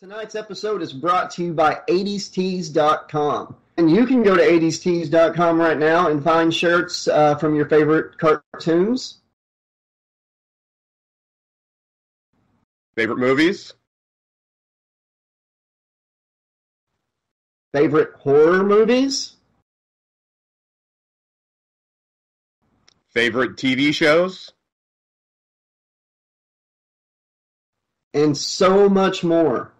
Tonight's episode is brought to you by 80stees.com. And you can go to 80stees.com right now and find shirts uh, from your favorite cartoons, Favorite movies? favorite horror movies, Favorite TV shows? and so much more.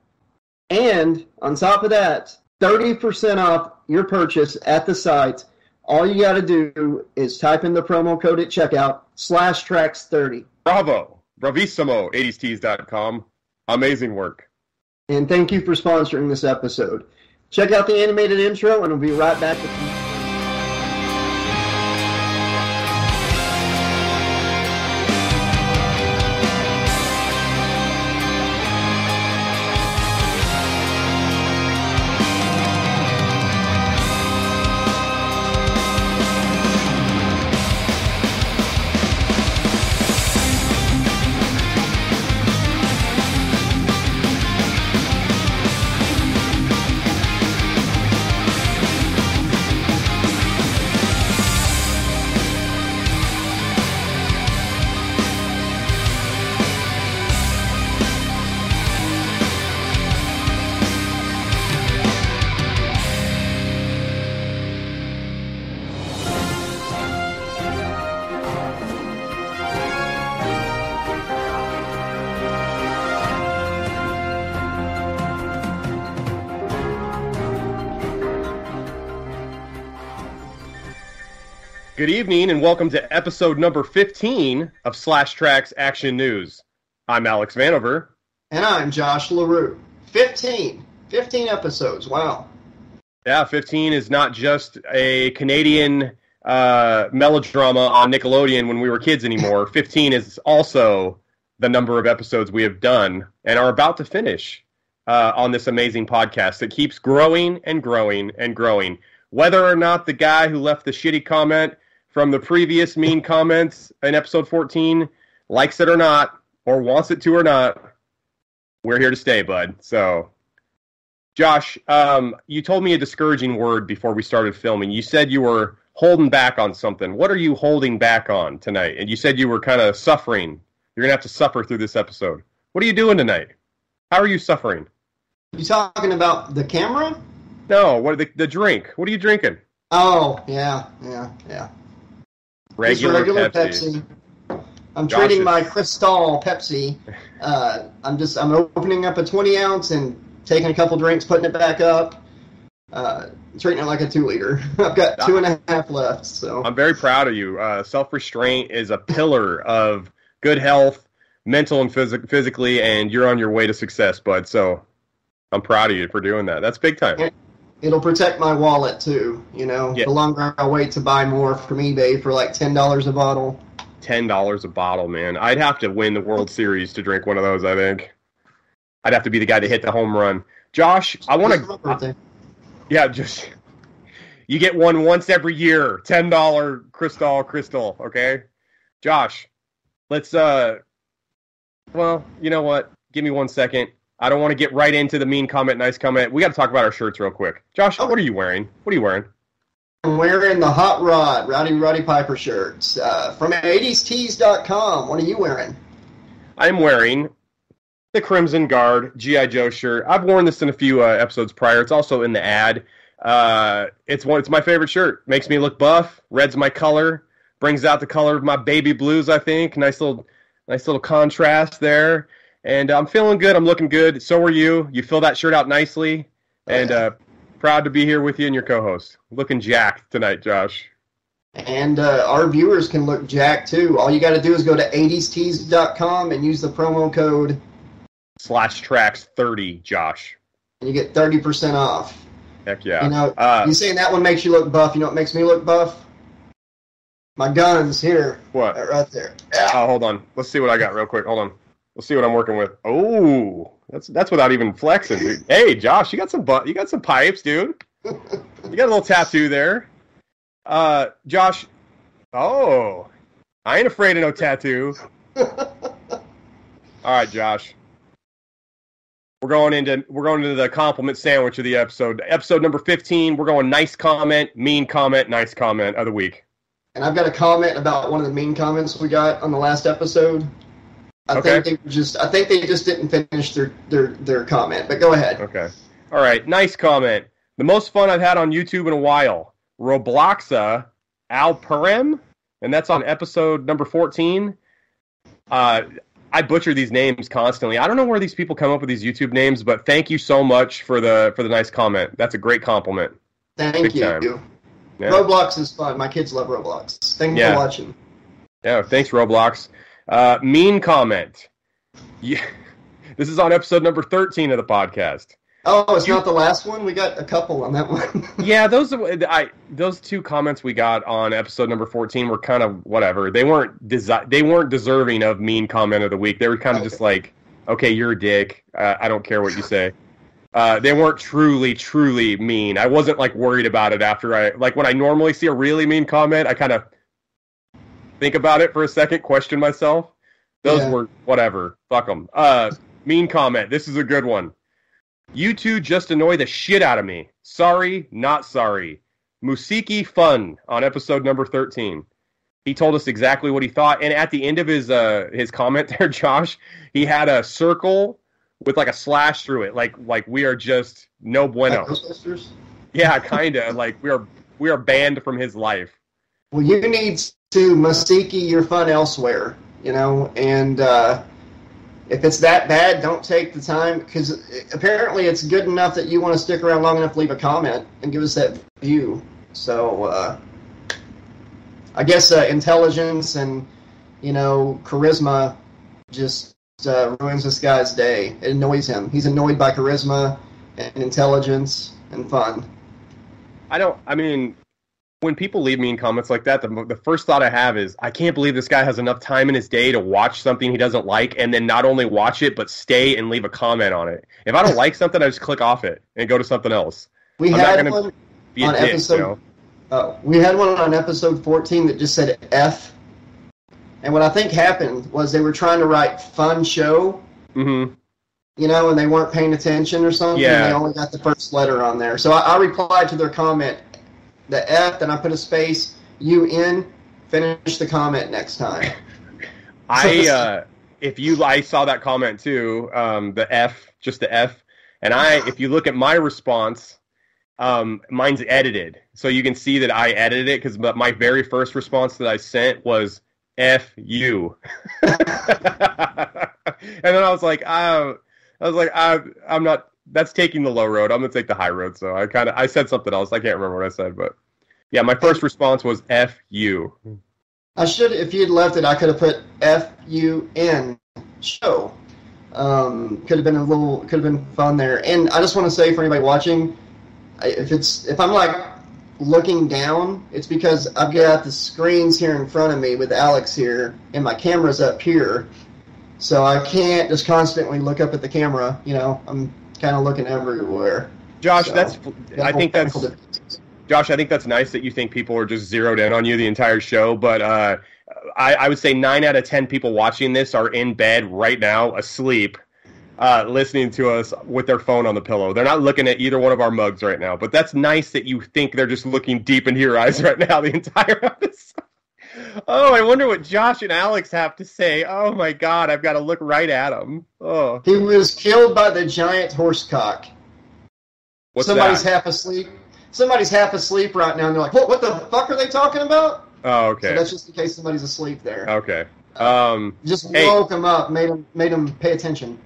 And on top of that, 30% off your purchase at the site. All you got to do is type in the promo code at checkout slash trax 30. Bravo! Bravissimo! 80stees.com. Amazing work. And thank you for sponsoring this episode. Check out the animated intro, and we'll be right back with you. And welcome to episode number 15 of Slash Trax Action News. I'm Alex Vanover. And I'm Josh LaRue. 15. 15 episodes. Wow. Yeah, 15 is not just a Canadian uh, melodrama on Nickelodeon when we were kids anymore. 15 is also the number of episodes we have done and are about to finish uh, on this amazing podcast that keeps growing and growing and growing. Whether or not the guy who left the shitty comment from the previous mean comments in episode 14 likes it or not, or wants it to or not, we're here to stay, bud. So, Josh, um, you told me a discouraging word before we started filming. You said you were holding back on something. What are you holding back on tonight? And you said you were kind of suffering. You're going to have to suffer through this episode. What are you doing tonight? How are you suffering? You talking about the camera? No, what the, the drink? What are you drinking? Oh, yeah, yeah, yeah. Regular, regular Pepsi. Pepsi. I'm Josh treating is- my Crystal Pepsi. Uh, I'm just I'm opening up a 20 ounce and taking a couple drinks, putting it back up. Uh, treating it like a two liter. I've got two and a half left. So I'm very proud of you. Uh, Self restraint is a pillar of good health, mental and phys- physically, and you're on your way to success, bud. So I'm proud of you for doing that. That's big time. It'll protect my wallet too. You know, Yeah. the longer I wait to buy more from eBay for like ten dollars a bottle. Ten dollars a bottle, man. I'd have to win the World Series to drink one of those. I think. I'd have to be the guy to hit the home run. Josh, I want Just for my to. Yeah, just you get one once every year. Ten dollar crystal crystal. Okay, Josh, let's. uh Well, you know what? Give me one second. I don't want to get right into the mean comment, nice comment. We got to talk about our shirts real quick. Josh, what are you wearing? What are you wearing? I'm wearing the Hot Rod Rowdy Roddy Piper shirts uh, from 80stees.com. What are you wearing? I'm wearing the Crimson Guard GI Joe shirt. I've worn this in a few uh, episodes prior. It's also in the ad. Uh, it's one. It's my favorite shirt. Makes me look buff. Red's my color. Brings out the color of my baby blues. I think nice little, nice little contrast there. And I'm feeling good. I'm looking good. So are you. You fill that shirt out nicely. And uh, proud to be here with you and your co-host. Looking jacked tonight, Josh. And uh, our viewers can look jacked too. All you got to do is go to 80stees.com and use the promo code, Slash Trax thirty, Josh. and you get 30% off. Heck yeah. You know, uh, you saying that one makes you look buff. You know what makes me look buff? My guns here, what? right, right there. Oh, hold on. Let's see what I got real quick. Hold on. Let's see what I'm working with. Oh, that's that's without even flexing. Dude. Hey, Josh, you got some bu- you got some pipes, dude. You got a little tattoo there. Uh, Josh. Oh, I ain't afraid of no tattoo. All right, Josh. We're going into we're going into the compliment sandwich of the episode. Episode number fifteen. We're going nice comment, mean comment, nice comment of the week. And I've got a comment about one of the mean comments we got on the last episode. I Okay. think they just I think they just didn't finish their their their comment. But go ahead. Okay. All right. Nice comment. The most fun I've had on YouTube in a while. Robloxa Alperem, and that's on episode number 14. Uh, I butcher these names constantly. I don't know where these people come up with these YouTube names, but thank you so much for the for the nice comment. That's a great compliment. Thank Big you. time. Yeah. Roblox is fun. My kids love Roblox. Thank you Yeah. for watching. Yeah, thanks, Roblox. Uh, mean comment. Yeah, this is on episode number 13 of the podcast. Oh, it's not the last one. We got a couple on that one. Yeah, those I those two comments we got on episode number fourteen were kind of whatever. They weren't desi- they weren't deserving of mean comment of the week. They were kind of just like, okay, you're a dick. Uh, I don't care what you say. Uh, they weren't truly, truly mean. I wasn't like worried about it after I like when I normally see a really mean comment. I kind of think about it for a second, question myself. Those Yeah. were whatever. Fuck them. Uh, mean comment. This is a good one. You two just annoy the shit out of me. Sorry, not sorry. Musiki Fun on episode number 13. He told us exactly what he thought, and at the end of his uh, his comment there, Josh, he had a circle with like a slash through it, like like we are just no bueno. Like Yeah, kinda like we are we are banned from his life. Well, you need to Masiki your fun elsewhere, you know, and uh, if it's that bad, don't take the time because apparently it's good enough that you want to stick around long enough to leave a comment and give us that view. So uh, I guess uh, intelligence and you know charisma just uh, ruins this guy's day. It annoys him. He's annoyed by charisma and intelligence and fun. I don't. I mean, when people leave me in comments like that, the, the first thought I have is, I can't believe this guy has enough time in his day to watch something he doesn't like, and then not only watch it, but stay and leave a comment on it. If I don't like something, I just click off it and go to something else. We I'm had one. On dick, episode- you know? Uh, we had one on episode 14 that just said F. And what I think happened was they were trying to write fun show, Mm-hmm. you know, and they weren't paying attention or something. Yeah. And they only got the first letter on there. So I, I replied to their comment, the F, then I put a space, U N, finish the comment next time. I uh, if you I saw that comment too, um, the F, just the F, and I if you look at my response, um, mine's edited, so you can see that I edited it because my very first response that I sent was F you, and then I was like, I, I was like, I, I'm not. That's taking the low road. I'm gonna take the high road. So I kind of I said something else. I can't remember what I said, but yeah, my first response was F you. I should, if you'd left it, I could have put F U N show. Um, could have been a little, could have been fun there. And I just want to say for anybody watching, if it's if I'm like looking down, it's because I've got the screens here in front of me with Alex here, and my camera's up here, so I can't just constantly look up at the camera. You know, I'm kind of looking everywhere. Josh, So, that's I think that's. Josh, I think that's nice that you think people are just zeroed in on you the entire show. But uh, I, I would say nine out of ten people watching this are in bed right now, asleep, uh, listening to us with their phone on the pillow. They're not looking at either one of our mugs right now. But that's nice that you think they're just looking deep into your eyes right now the entire episode. Oh, I wonder what Josh and Alex have to say. Oh my God, I've got to look right at them. Oh, He was killed by the giant horse cock. what's Somebody's that? half asleep. Somebody's half asleep right now, and they're like, "What? What the fuck are they talking about?" Oh, So okay, that's just in case somebody's asleep there. okay. Um, Just Hey. woke them up, made them made them pay attention.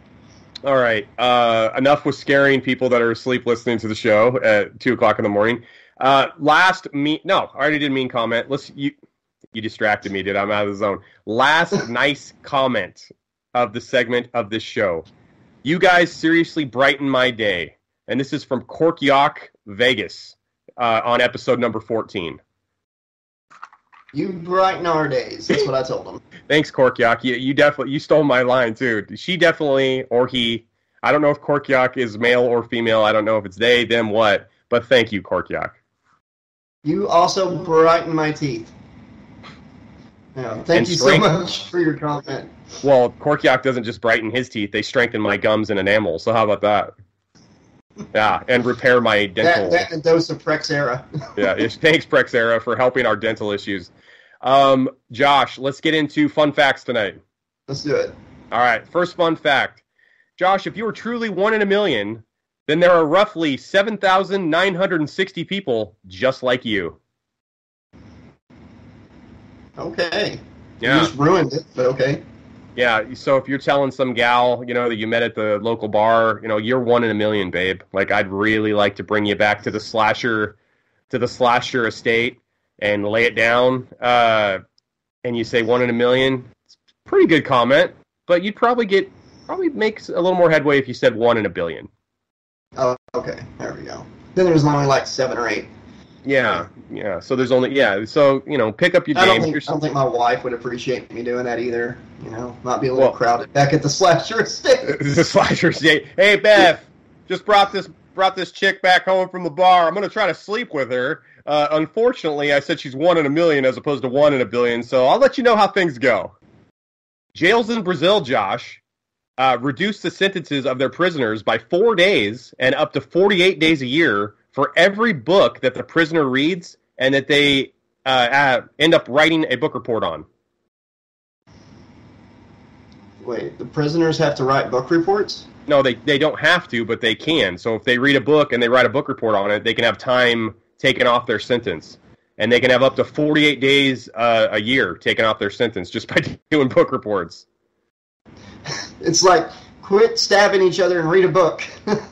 All right. Uh, enough with scaring people that are asleep listening to the show at two o'clock in the morning. Uh, last mean no, I already did mean comment. Let's you you distracted me, dude. I'm out of the zone. Last nice comment of the segment of this show. You guys seriously brighten my day, and this is from Corkyok Vegas uh, on episode number fourteen. You brighten our days. That's what I told them. Thanks, Korkyak. You, you definitely you stole my line too. She definitely or he. I don't know if Korkyak is male or female. I don't know if it's they, them, what. But thank you, Korkyak. You also brighten my teeth. Yeah, thank And you strength- so much for your comment. Well, Corkyak doesn't just brighten his teeth; they strengthen my gums and enamel. So how about that? Yeah, and repair my dental. That, that and a dose of Prexera. yeah, it's- thanks Prexera for helping our dental issues. Um, Josh, let's get into fun facts tonight. Let's do it. All right, first fun fact. Josh, if you were truly one in a million, then there are roughly 7,960 people just like you. Okay. You Yeah. just ruined it, but okay. Yeah, so if you're telling some gal, you know, that you met at the local bar, you know, you're one in a million, babe. Like I'd really like to bring you back to the slasher to the slasher estate and lay it down. Uh and you say one in a million. It's a pretty good comment, but you'd probably get probably makes a little more headway if you said one in a billion. Oh, okay. There we go. Then there's only like seven or eight. Yeah, yeah. So there's only yeah. So you know, pick up your I don't, game. think, I don't think my wife would appreciate me doing that either. You know, might be a little Well- crowded back at the slasher estate. the slasher state. Hey Beth, just brought this brought this chick back home from the bar. I'm gonna try to sleep with her. Uh, unfortunately, I said she's one in a million as opposed to one in a billion. So I'll let you know how things go. Jails in Brazil, Josh, uh, reduced the sentences of their prisoners by four days and up to 48 days a year for every book that the prisoner reads and that they uh, uh, end up writing a book report on. Wait, the prisoners have to write book reports? No, they, they don't have to, but they can. So if they read a book and they write a book report on it, they can have time taken off their sentence. And they can have up to 48 days uh, a year taken off their sentence just by doing book reports. It's like quit stabbing each other and read a book.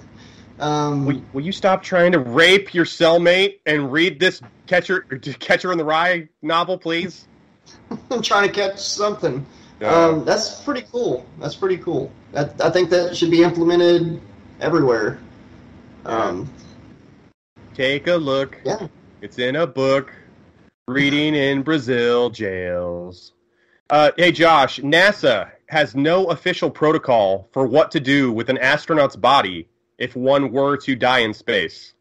um, Will, will you stop trying to rape your cellmate and read this Catcher, Catcher in the Rye novel, please? I'm trying to catch something. Uh, Um, that's pretty cool. That's pretty cool. That, I think that should be implemented everywhere. Um, Take a look. yeah. It's in a book. Reading in Brazil jails. Uh, hey, Josh, NASA has no official protocol for what to do with an astronaut's body if one were to die in space.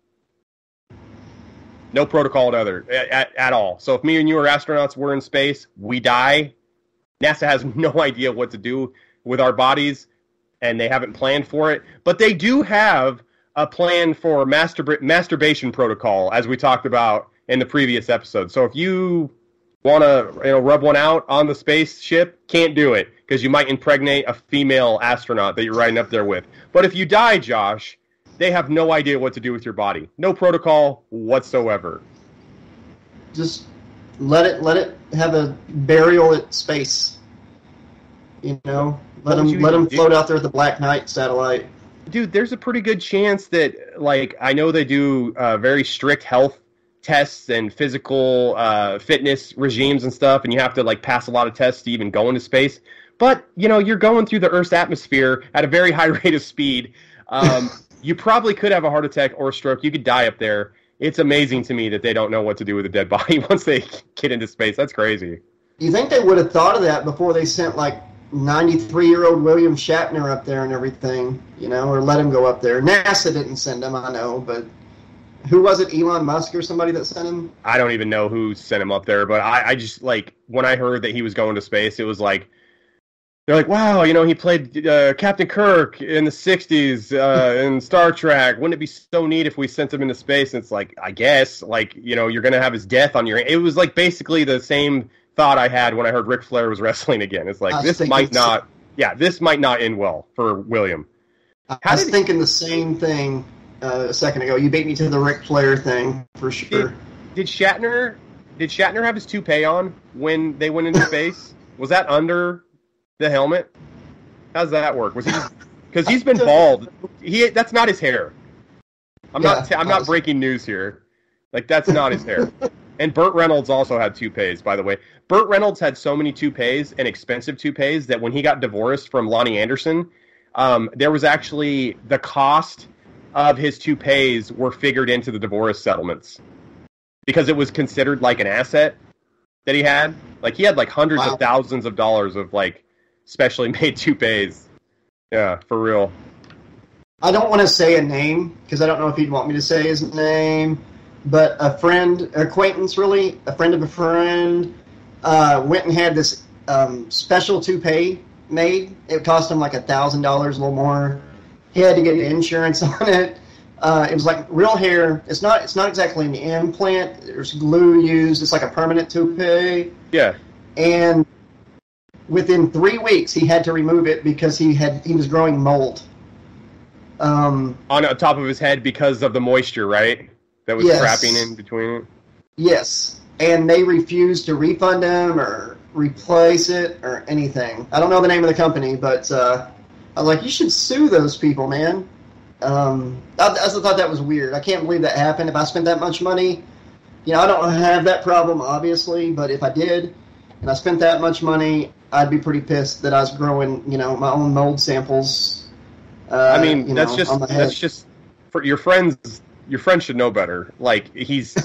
No protocol at other at, at all. So if me and you are astronauts, we're in space, we die. NASA has no idea what to do with our bodies, and they haven't planned for it. But they do have a plan for masturba- masturbation protocol, as we talked about in the previous episode. So if you want to, you know, rub one out on the spaceship, can't do it because you might impregnate a female astronaut that you're riding up there with. But if you die, Josh, they have no idea what to do with your body. No protocol whatsoever. Just let it let it have a burial at space. You know, let them let them do? float out there with the Black Knight satellite. dude, there's a pretty good chance that, like, I know they do uh, very strict health tests and physical uh, fitness regimes and stuff, and you have to like pass a lot of tests to even go into space. But you know, you're going through the Earth's atmosphere at a very high rate of speed. Um, you probably could have a heart attack or a stroke. You could die up there. It's amazing to me that they don't know what to do with a dead body once they get into space. That's crazy. You think they would have thought of that before they sent like 93 year old William Shatner up there and everything, you know, or let him go up there? NASA didn't send him, I know, but who was it? Elon Musk or somebody that sent him? I don't even know who sent him up there, but I, I just like when I heard that he was going to space, it was like they're like, wow, you know, he played uh, Captain Kirk in the '60s uh, in Star Trek. Wouldn't it be so neat if we sent him into space? And it's like, I guess, like you know, you're gonna have his death on your. It was like basically the same thought I had when I heard Ric Flair was wrestling again. It's like this might not, yeah, this might not end well for William. I was did he- thinking the same thing uh, a second ago. You beat me to the Ric Flair thing for sure. Did Shatner did Shatner have his toupee on when they went into space? Was that under the helmet? How's that work? Was he because he's been bald? He that's not his hair. I'm not Yeah, I'm not breaking news here. Like that's not his hair. And Burt Reynolds also had toupees, by the way. Burt Reynolds had so many toupees and expensive toupees that when he got divorced from Loni Anderson, um, there was actually the cost of his toupees were figured into the divorce settlements because it was considered like an asset that he had. Like he had like hundreds Wow. of thousands of dollars of like specially made toupees. Yeah, for real. I don't want to say a name because I don't know if he'd want me to say his name, but a friend, acquaintance, really, a friend of a friend, uh, went and had this um, special toupee made. It cost him like a thousand dollars, a little more. He had to get insurance on it. Uh, it was like real hair. It's not. It's not exactly an implant. There's glue used. It's like a permanent toupee. Yeah. And within three weeks, he had to remove it because he had he was growing mold. Um, On the top of his head because of the moisture, right? That was Yes. trapping in between it. yes, and they refused to refund him or replace it or anything. I don't know the name of the company, but uh, I was like, you should sue those people, man. Um, I, I just thought that was weird. I can't believe that happened. If I spent that much money, you know, I don't have that problem, obviously, but if I did, and I spent that much money, I'd be pretty pissed that I was growing, you know, my own mold samples. Uh, I mean, that's know, just on my head. that's just for your friends. Your friend should know better. Like he's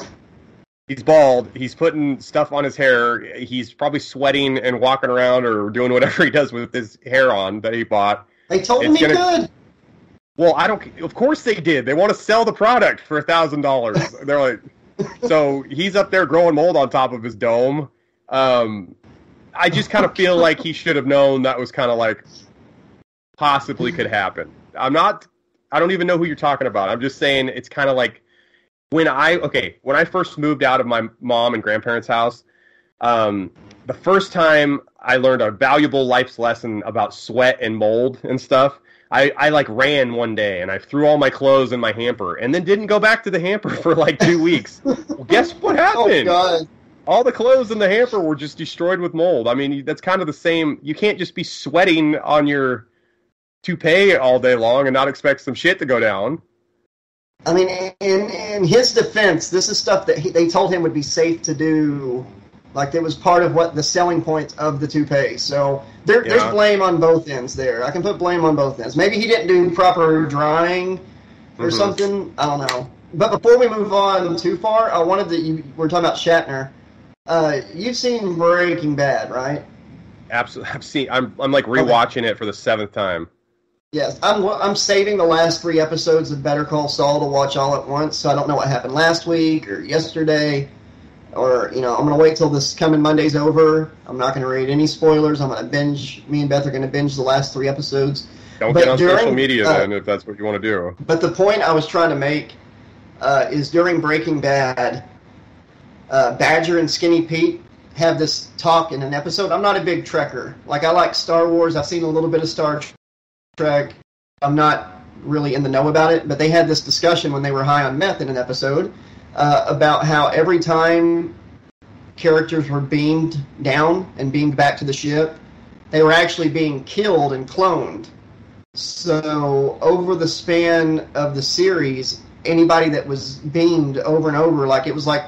he's bald. He's putting stuff on his hair. He's probably sweating and walking around or doing whatever he does with his hair on that he bought. They told he gonna- could. Well, I don't. Of course they did. They want to sell the product for a thousand dollars. They're like, so he's up there growing mold on top of his dome. Um, I just kind of feel like he should have known that was kind of like possibly could happen. I'm not. I don't even know who you're talking about. I'm just saying it's kind of like when I okay when I first moved out of my mom and grandparents' house. Um, the first time I learned a valuable life's lesson about sweat and mold and stuff. I, I like ran one day and I threw all my clothes in my hamper and then didn't go back to the hamper for like two weeks. well, guess what Oh happened? God! all the clothes in the hamper were just destroyed with mold. I mean, that's kind of the same. You can't just be sweating on your toupee all day long and not expect some shit to go down. I mean, in in his defense, this is stuff that he, they told him would be safe to do. Like it was part of what the selling point of the toupee. So there, Yeah. there's blame on both ends there. I can put blame on both ends. Maybe he didn't do proper drying or Mhm. something. I don't know. But before we move on too far, I wanted to. You, we're talking about Shatner. Uh, you've seen Breaking Bad, right? Absolutely, I've seen. I'm I'm like rewatching it for the seventh time. Yes, I'm. I'm saving the last three episodes of Better Call Saul to watch all at once. So I don't know what happened last week or yesterday, or you know, I'm gonna wait till this coming Monday's over. I'm not gonna read any spoilers. I'm gonna binge. Me and Beth are gonna binge the last three episodes. Don't But get on social during, media uh, then if that's what you want to do. But the point I was trying to make uh, is during Breaking Bad, uh, Badger and Skinny Pete have this talk in an episode. I'm not a big Trekker. Like I like Star Wars. I've seen a little bit of Star Trek. I'm not really in the know about it, but they had this discussion when they were high on meth in an episode uh, about how every time characters were beamed down and beamed back to the ship, they were actually being killed and cloned. So over the span of the series, anybody that was beamed over and over, like it was like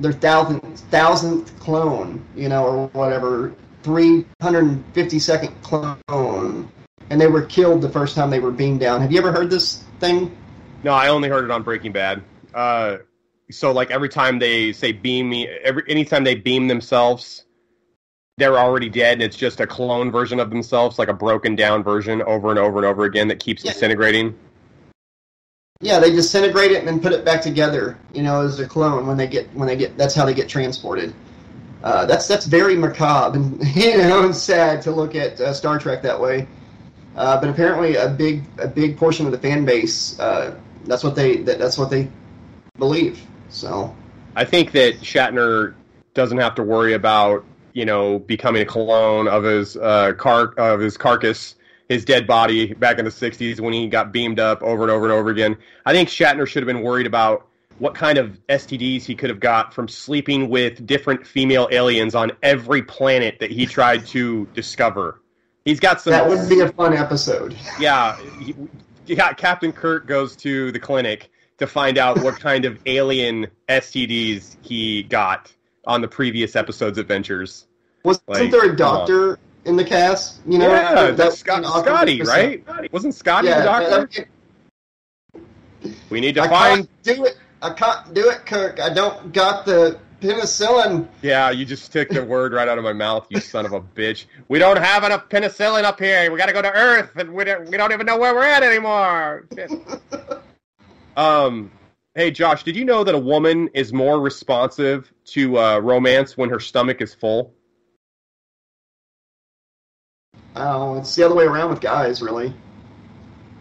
their thousandth thousandth clone, you know, or whatever, three hundred and fifty second clone, and they were killed the first time they were beamed down. Have you ever heard this thing? No, I only heard it on Breaking Bad. Uh, so like every time they say beam me, every anytime they beam themselves, they're already dead, and it's just a clone version of themselves, like a broken down version, over and over and over again that keeps Yeah. disintegrating. Yeah, they disintegrate it and then put it back together, you know, as a clone when they get when they get. That's how they get transported. Uh, that's that's very macabre and you know and sad to look at uh, Star Trek that way. Uh, but apparently, a big a big portion of the fan base uh, that's what they that, that's what they believe. So I think that Shatner doesn't have to worry about you know becoming a clone of his uh, car of his carcass, his dead body back in the '60s when he got beamed up over and over and over again. I think Shatner should have been worried about what kind of STDs he could have got from sleeping with different female aliens on every planet that he tried to discover. He's got some. that would be a fun episode. Yeah, he, yeah. Captain Kirk goes to the clinic to find out what kind of alien STDs he got on the previous episode's adventures. Wasn't Like, there a doctor in the cast? You know, yeah, That- that's that Scott, Scotty, right? Wasn't Scotty Yeah, the doctor? we need to I find. do it. I can't do it, Kirk. I don't got the penicillin. Yeah, you just took the word right out of my mouth, you son of a bitch. We don't have enough penicillin up here. We got to go to Earth, and we don't, we don't even know where we're at anymore. Um, Hey, Josh, did you know that a woman is more responsive to uh, romance when her stomach is full? Oh, it's the other way around with guys, really.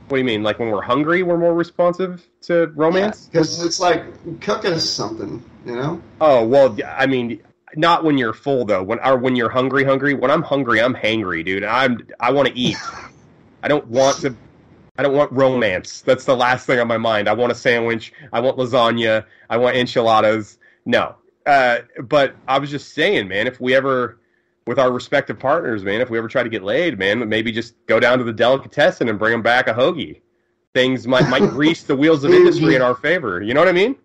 What do you mean? Like when we're hungry, we're more responsive to romance? Because it's like cook us something, you know. Oh well, I mean, not when you're full though. When or when you're hungry, hungry. When I'm hungry, I'm hangry, dude. I'm I want to eat. I don't want to. I don't want romance. That's the last thing on my mind. I want a sandwich. I want lasagna. I want enchiladas. No. Uh, but I was just saying, man, if we ever, with our respective partners, man, if we ever try to get laid, man, maybe just go down to the delicatessen and bring them back a hoagie. Things might might grease the wheels of industry in our favor. You know what I mean?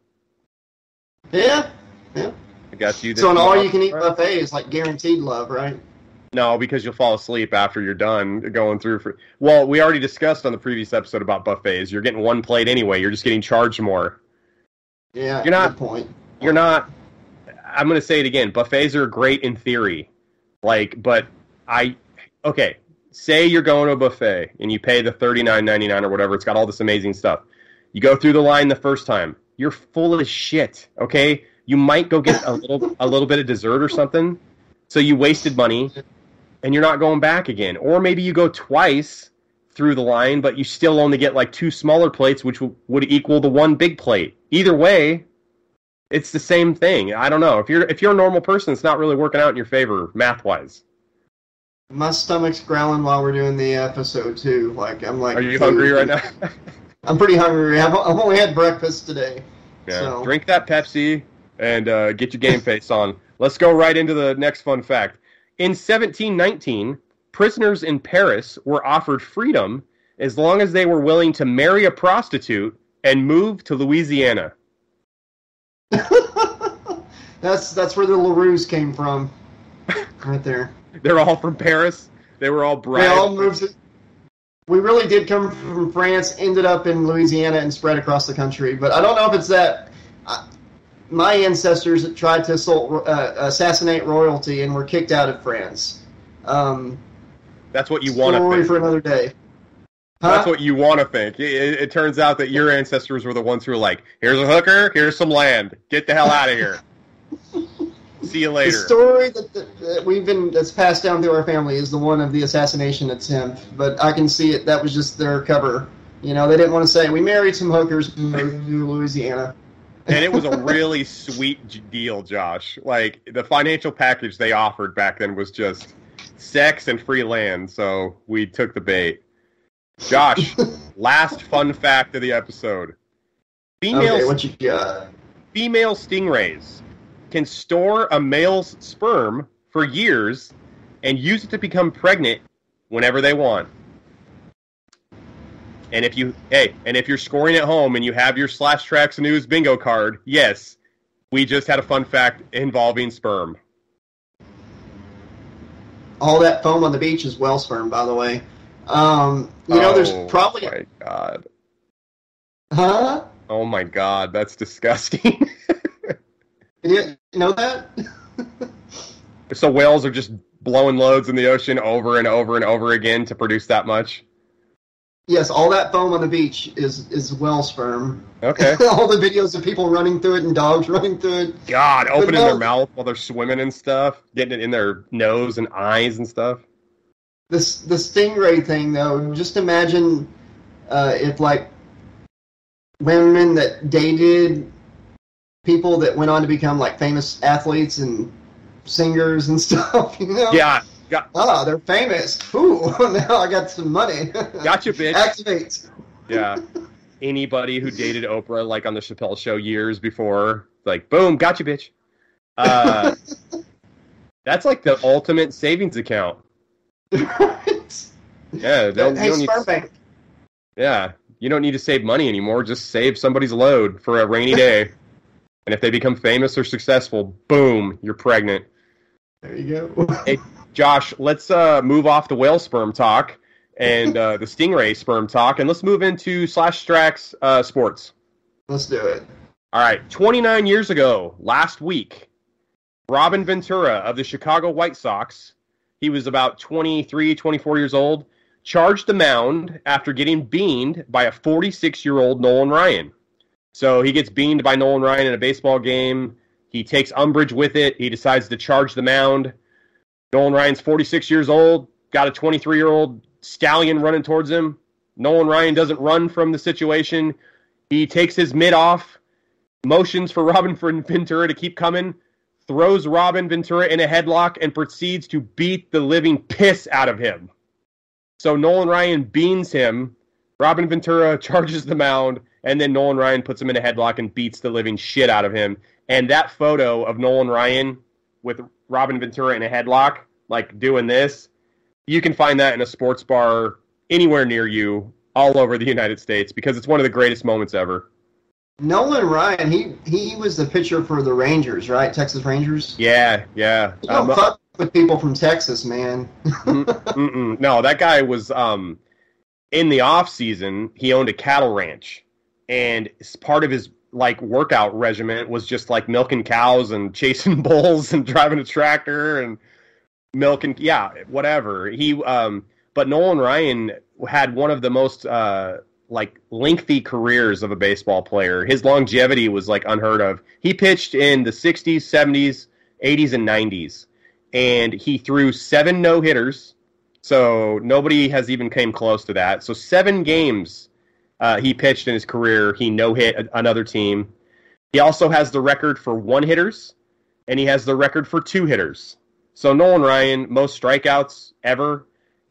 Yeah, yeah. I got you. So an all-you-can-eat buffet is like guaranteed love, right? No, because you'll fall asleep after you're done going through. For, well, we already discussed on the previous episode about buffets. You're getting one plate anyway. You're just getting charged more. Yeah, You're not- point. You're not. I'm going to say it again. Buffets are great in theory, like, but I. Okay, say you're going to a buffet and you pay the thirty nine ninety nine or whatever. It's got all this amazing stuff. You go through the line the first time. You're full of shit. Okay, you might go get a little a little bit of dessert or something. So you wasted money, and you're not going back again. Or maybe you go twice through the line, but you still only get like two smaller plates, which w- would equal the one big plate. Either way, it's the same thing. I don't know. If you're if you're a normal person, it's not really working out in your favor math wise. My stomach's growling while we're doing the episode too. Like I'm like. Are you hungry right now? I'm pretty hungry. I've, I've only had breakfast today. yeah. So- Drink that Pepsi and uh, get your game face on. Let's go right into the next fun fact. In 1719, prisoners in Paris were offered freedom as long as they were willing to marry a prostitute and move to Louisiana. that's that's where the Larues came from, right there. They're all from Paris. They were all They all moved. To, we really did come from France, ended up in Louisiana, and spread across the country. But I don't know if it's that. I, my ancestors tried to assault, uh, assassinate royalty and were kicked out of France. Um, That's what you want to think. for another day. That's what you want to think. It, it, turns out that your ancestors were the ones who were like, "Here's a hooker. Here's some land. Get the hell out of here. See you later. The story that, that, that we've been that's passed down through our family is the one of the assassination attempt. But I can see it. That was just their cover. You know, they didn't want to say we married some hookers in Louisiana. And it was a really sweet deal, Josh. Like the financial package they offered back then was just sex and free land. So we took the bait. Josh, last fun fact of the episode: female Okay, what you got? female stingrays can store a male's sperm for years and use it to become pregnant whenever they want. And if you hey, and if you're scoring at home and you have your slash trax news bingo card, yes, we just had a fun fact involving sperm. All that foam on the beach is well sperm, by the way. Um, you know, there's probably. Oh, my god. huh? Oh my god, that's disgusting. You know that? so whales are just blowing loads in the ocean over and over and over again to produce that much. Yes, all that foam on the beach is is well sperm. Okay. all the videos of people running through it and dogs running through it. God, opening no- their mouth while they're swimming and stuff, getting it in their nose and eyes and stuff. This the stingray thing though. Just imagine uh, if like women that dated people that went on to become like famous athletes and singers and stuff. You know? Yeah, got, Oh, they're famous. Ooh, now I got some money. gotcha, bitch. Activate. Yeah. Anybody who dated Oprah, like on the Chappelle show years before, like, boom, gotcha, bitch. Uh, that's like the ultimate savings account. Yeah, don't, hey, you don't need, sperm bank. yeah, you don't need to save money anymore. Just save somebody's load for a rainy day. and if they become famous or successful, boom, you're pregnant. There you go. Hey, Josh, let's uh, move off the whale sperm talk and uh, the stingray sperm talk, and let's move into slash Trax uh, sports. Let's do it. All right, 29 years ago, last week, Robin Ventura of the Chicago White Sox, he was about 23, 24 years old, charged the mound after getting beaned by a 46 year old Nolan Ryan. So he gets beamed by Nolan Ryan in a baseball game. He takes umbrage with it. He decides to charge the mound. Nolan Ryan's 46 years old, got a 23 year old stallion running towards him. Nolan Ryan doesn't run from the situation. He takes his mid off, motions for Robin Ventura to keep coming, throws Robin Ventura in a headlock, and proceeds to beat the living piss out of him. So Nolan Ryan beans him. Robin Ventura charges the mound, and then Nolan Ryan puts him in a headlock and beats the living shit out of him. And that photo of Nolan Ryan with Robin Ventura in a headlock, like doing this, you can find that in a sports bar anywhere near you, all over the United States, because it's one of the greatest moments ever. Nolan Ryan, he he was the pitcher for the Rangers, right? Texas Rangers. Yeah, yeah. You don't Um, fuck with people from Texas, man. Mm-mm. No, that guy was um in the off season. He owned a cattle ranch, and part of his like workout regiment was just like milking cows and chasing bulls and driving a tractor and milking. Yeah, whatever. He um, but Nolan Ryan had one of the most uh like lengthy careers of a baseball player. His longevity was like unheard of. He pitched in the 60s, 70s, 80s, and 90s and he threw seven no hitters. So nobody has even came close to that. So seven games uh, he pitched in his career, he no hit another team. He also has the record for one hitters, and he has the record for two hitters. So Nolan Ryan, most strikeouts ever,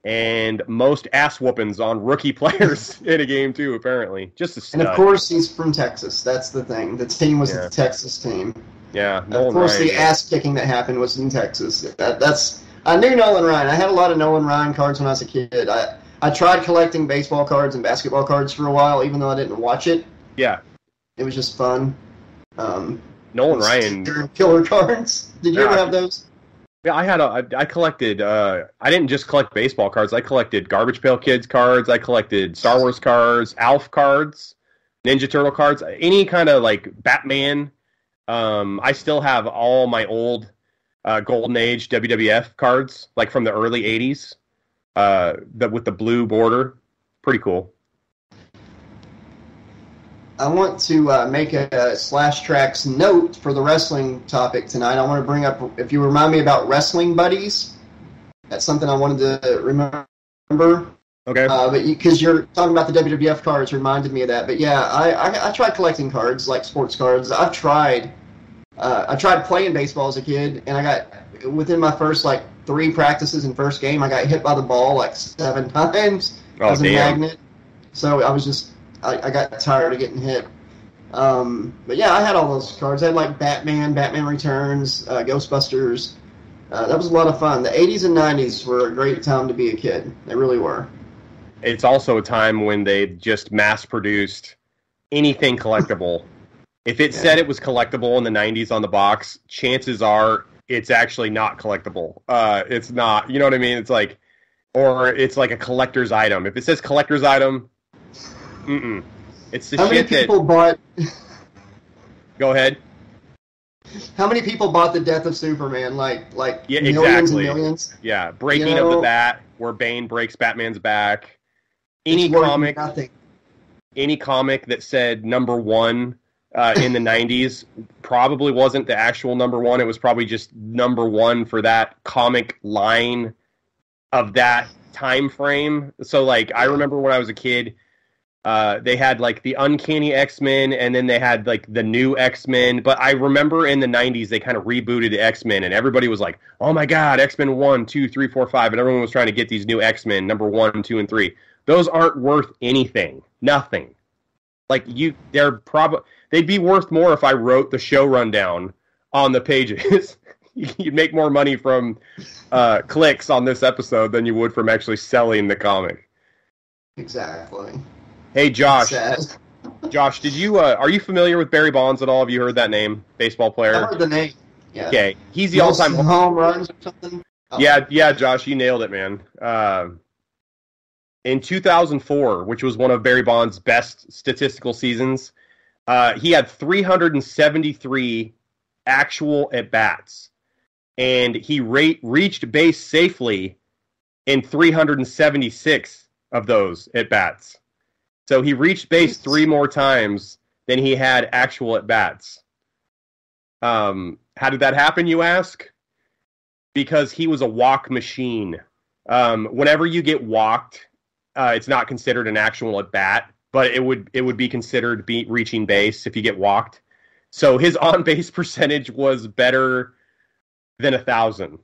and most ass whoopings on rookie players in a game too. Apparently, just a stud. and of course, he's from Texas. That's the thing. The team was Yeah. the Texas team. yeah, of course, Ryan. the ass kicking that happened was in Texas. That, that's I knew Nolan Ryan. I had a lot of Nolan Ryan cards when I was a kid. I I tried collecting baseball cards and basketball cards for a while, even though I didn't watch it. yeah, It was just fun. Um, Nolan Ryan. killer cards. Did you Yeah, ever have those? Yeah, I had a. I, I collected. Uh, I didn't just collect baseball cards. I collected Garbage Pail Kids cards. I collected Star Wars cards, Alf cards, Ninja Turtle cards, any kind of like Batman. Um, I still have all my old uh, Golden Age WWF cards, like from the early '80s, uh, that with the blue border. Pretty cool. I want to uh, make a, slash trax note for the wrestling topic tonight. I want to bring up if you remind me about wrestling buddies. That's something I wanted to remember. Okay. Uh, but because you, are talking about the WWF cards, reminded me of that. But yeah, I, I, I tried collecting cards like sports cards. I've tried. Uh, I tried playing baseball as a kid, and I got within my first like three practices in first game, I got hit by the ball like seven times oh as a damn. magnet. So I was just I, I got tired of getting hit. Um, but yeah, I had all those cards. I had like Batman, Batman Returns, uh, Ghostbusters. Uh, that was a lot of fun. The 80s and 90s were a great time to be a kid. They really were. It's also a time when they just mass produced anything collectible. if it Yeah. said it was collectible in the 90s on the box, chances are it's actually not collectible. Uh, it's not. You know what I mean? It's like, or it's like a collector's item. If it says collector's item, mm-mm. It's the How many shit that. people bought? Go ahead. How many people bought the Death of Superman? Like like Yeah, millions exactly. and millions. Yeah, breaking You of the bat, where Bane breaks Batman's back. Any comic Nothing. any comic that said number one uh, in the 90s probably wasn't the actual number one. It was probably just number one for that comic line of that time frame. So, like, I remember when I was a kid, uh, they had like the Uncanny X Men, and then they had like the new X Men. But I remember in the 90s, they kind of rebooted the X Men, and everybody was like, oh my God, X Men 1, 2, 3, 4, 5. And everyone was trying to get these new X Men, number 1, 2, and 3 those aren't worth anything. Nothing. Like you, they're probably they'd be worth more if I wrote the show rundown on the pages. You'd make more money from uh, clicks on this episode than you would from actually selling the comic. Exactly. Hey, Josh. Josh, did you uh, are you familiar with Barry Bonds at all? Have you heard that name? Baseball I player. heard the name. Yeah. Okay, he's the Most all-time. home runs or something. Oh. Yeah, yeah, Josh, you nailed it, man. Uh, in 2004, which was one of Barry Bonds' best statistical seasons, uh, he had 373 actual at bats, and he rate, reached base safely in 376 of those at bats. So he reached base three more times than he had actual at bats. Um, how did that happen, you ask? Because he was a walk machine. Um, whenever you get walked, uh, it's not considered an actual at bat, but it would it would be considered be reaching base if you get walked. So his on base percentage was better than a thousand.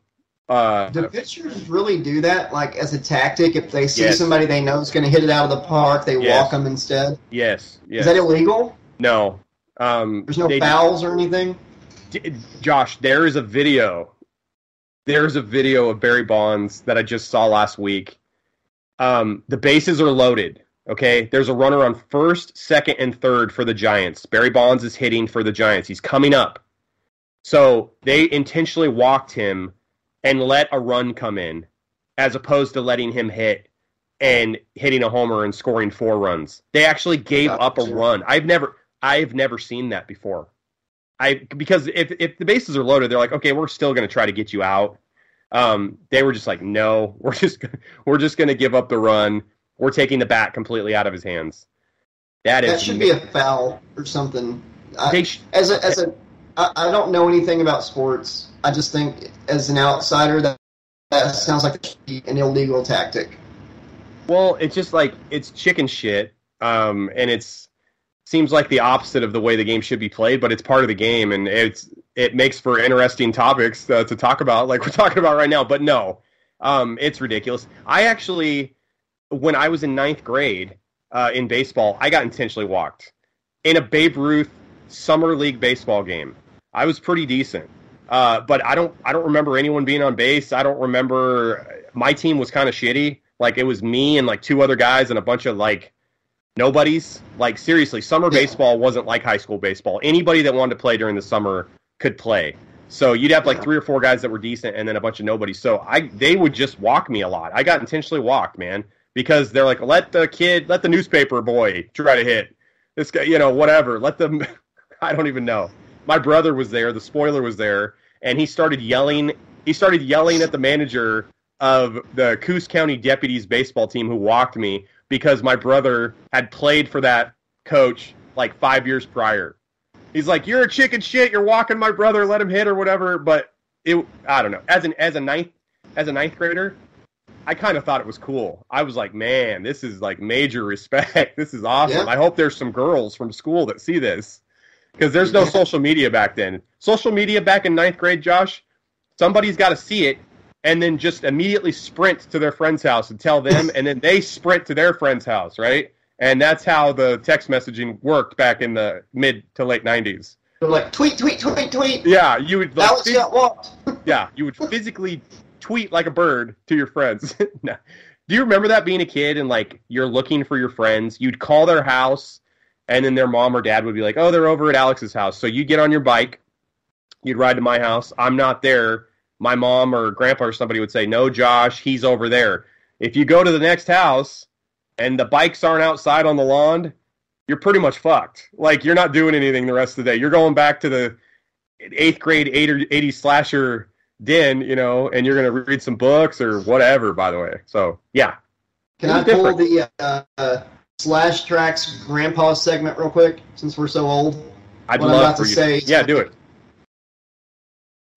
Uh, Do pitchers really do that, like as a tactic? If they see Yes. somebody they know is going to hit it out of the park, they Yes. walk them instead. yes, yes. Is that illegal? no. Um, There's no fouls or anything. Josh, there is a video. There's a video of Barry Bonds that I just saw last week. Um, the bases are loaded. Okay, there's a runner on first, second, and third for the Giants. Barry Bonds is hitting for the Giants. He's coming up. So they intentionally walked him and let a run come in, as opposed to letting him hit and hitting a homer and scoring four runs. They actually gave up a run. I've never, I've never seen that before. I because if if the bases are loaded, they're like, okay, we're still going to try to get you out. Um, they were just like, no, we're just we're just going to give up the run. We're taking the bat completely out of his hands. That is That should be a foul or something. I, sh- as a, as a, I, I don't know anything about sports. I just think as an outsider that that sounds like it should be an illegal tactic. Well, it's just like it's chicken shit, um, and it's seems like the opposite of the way the game should be played, but it's part of the game, and it's it makes for interesting topics uh, to talk about, like we're talking about right now. But no, um, it's ridiculous. I actually, when I was in ninth grade uh, in baseball, I got intentionally walked in a Babe Ruth summer league baseball game. I was pretty decent. Uh, but I don't I don't remember anyone being on base. I don't remember my team was kind of shitty. Like it was me and like two other guys and a bunch of like nobodies. Like seriously, summer baseball wasn't like high school baseball. Anybody that wanted to play during the summer could play. So you'd have like three or four guys that were decent and then a bunch of nobodies. So I they would just walk me a lot. I got intentionally walked, man, because they're like, let the kid, let the newspaper boy try to hit this guy, you know, whatever. Let them. I don't even know. My brother was there. The spoiler was there, and he started yelling. He started yelling at the manager of the Coos County Deputies baseball team who walked me because my brother had played for that coach like five years prior. He's like, "You're a chicken shit. You're walking my brother. Let him hit or whatever." But it, I don't know. As an as a ninth as a ninth grader, I kind of thought it was cool. I was like, "Man, this is like major respect. This is awesome." Yeah. I hope there's some girls from school that see this because there's no Yeah. social media back then. Social media back in ninth grade, Josh, somebody's got to see it and then just immediately sprint to their friend's house and tell them, and then they sprint to their friend's house, right? And that's how the text messaging worked back in the mid to late '90s. They're like tweet, tweet, tweet, tweet. Yeah, you would like, Alex phys- got walked. yeah, you would physically tweet like a bird to your friends. No. Do you remember that being a kid and like you're looking for your friends? You'd call their house, and then their mom or dad would be like, "Oh, they're over at Alex's house." So you get on your bike, you'd ride to my house. I'm not there. My mom or grandpa or somebody would say, "No, Josh, he's over there." If you go to the next house and the bikes aren't outside on the lawn, you're pretty much fucked. Like you're not doing anything the rest of the day. You're going back to the eighth grade 80, 80 slasher den, you know, and you're gonna read some books or whatever. By the way, so yeah, Can I pull different. the uh, uh, Slash Trax Grandpa segment real quick since we're so old? I'd What I'm love about for to you. say to, yeah, do it.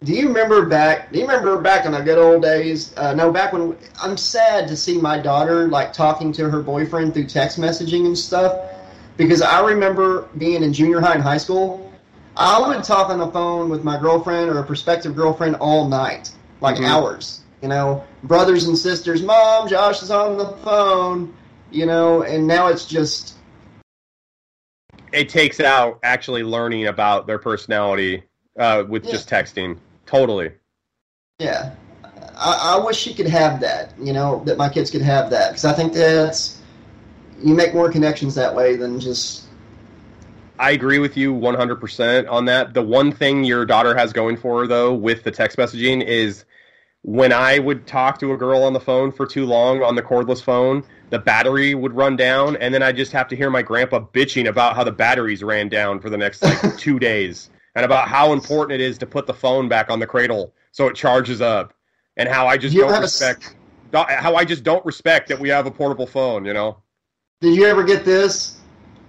Do you remember back? Do you remember back in the good old days? Uh, no, back when I'm sad to see my daughter like talking to her boyfriend through text messaging and stuff, because I remember being in junior high and high school. I would talk on the phone with my girlfriend or a prospective girlfriend all night, like Mhm. hours. You know, brothers and sisters. Mom, Josh is on the phone. You know, and now it's just It takes out actually learning about their personality uh, with Yeah. just texting. Totally. Yeah, I, I wish she could have that. You know, that my kids could have that because I think that's you make more connections that way than just I agree with you 100% on that. The one thing your daughter has going for her, though, with the text messaging is when I would talk to a girl on the phone for too long on the cordless phone, the battery would run down, and then I just have to hear my grandpa bitching about how the batteries ran down for the next like two days, and about how important it is to put the phone back on the cradle so it charges up, and how I just You don't have a s- respect, how I just don't respect that we have a portable phone. You know? Did you ever get this?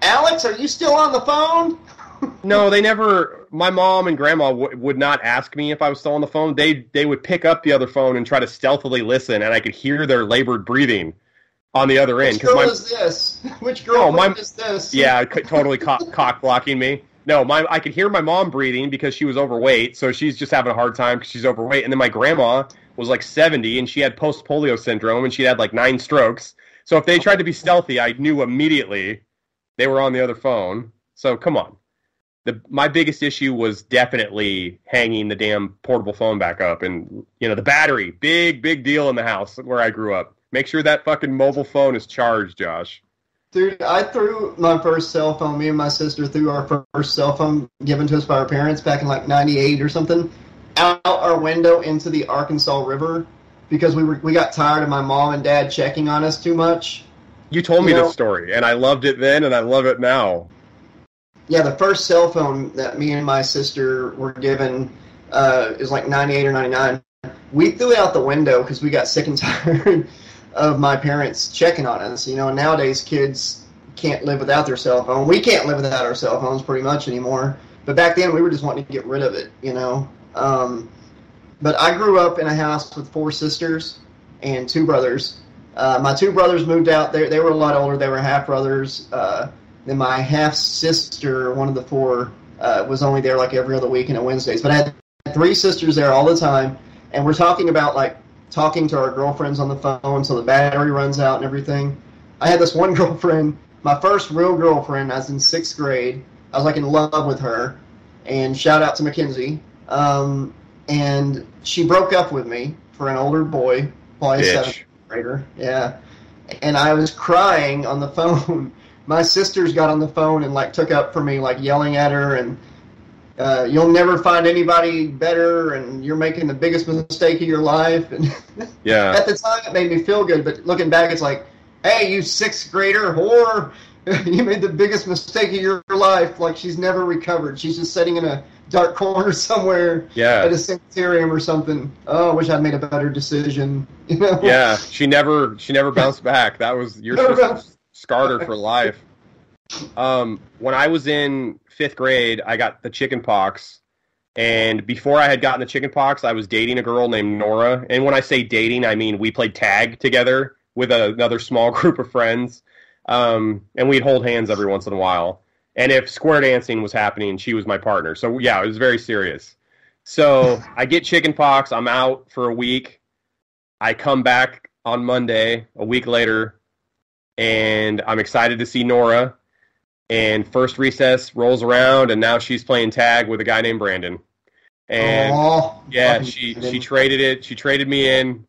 Alex, are you still on the phone? No, they never. My mom and grandma w- would not ask me if I was still on the phone. They they would pick up the other phone and try to stealthily listen, and I could hear their labored breathing on the other end. Which girl my, is this? Which girl my- is this? yeah, totally co- cock blocking me. No, my I could hear my mom breathing because she was overweight, so she's just having a hard time because she's overweight. And then my grandma was like seventy, and she had post polio syndrome, and she had like nine strokes. So if they tried to be stealthy, I knew immediately they were on the other phone. So come on. The my biggest issue was definitely hanging the damn portable phone back up, and you know the battery, big big deal in the house where I grew up. Make sure that fucking mobile phone is charged, Josh. Dude, I threw my first cell phone, me and my sister threw our first cell phone given to us by our parents back in like 98 or something, out our window into the Arkansas River because we were we got tired of my mom and dad checking on us too much. You told me You know- this story, and I loved it then, and I love it now. Yeah, the first cell phone that me and my sister were given uh, is like 98 or 99. We threw it out the window because we got sick and tired of my parents checking on us. You know, nowadays kids can't live without their cell phone. We can't live without our cell phones pretty much anymore. But back then, we were just wanting to get rid of it. You know. Um, but I grew up in a house with four sisters and two brothers. Uh, my two brothers moved out. They they were a lot older. They were half brothers. Uh, then my half sister, one of the four, uh, was only there like every other weekend on Wednesdays. But I had three sisters there all the time, and we're talking about like talking to our girlfriends on the phone so the battery runs out and everything. I had this one girlfriend, my first real girlfriend. I was in sixth grade. I was like in love with her, and shout out to Mackenzie. Um, and she broke up with me for an older boy, probably a seventh grader. Yeah, and I was crying on the phone. My sisters got on the phone and like took up for me, like yelling at her and uh, you'll never find anybody better, and you're making the biggest mistake of your life. And Yeah. at the time, it made me feel good, but looking back, it's like, hey, you sixth grader whore, you made the biggest mistake of your life. Like she's never recovered. She's just sitting in a dark corner somewhere at a sanitarium or something. Oh, I wish I'd made a better decision. You know? Yeah. She never she never bounced back. That was your scarred her for life. Um, when I was in fifth grade, I got the chicken pox. And before I had gotten the chicken pox, I was dating a girl named Nora. And when I say dating, I mean we played tag together with another small group of friends. Um, and we'd hold hands every once in a while. And if square dancing was happening, she was my partner. So yeah, it was very serious. So I get chicken pox. I'm out for a week. I come back on Monday, a week later, and I'm excited to see Nora. And first recess rolls around, and now she's playing tag with a guy named Brandon. And Aw, yeah, she she traded it. She traded me in.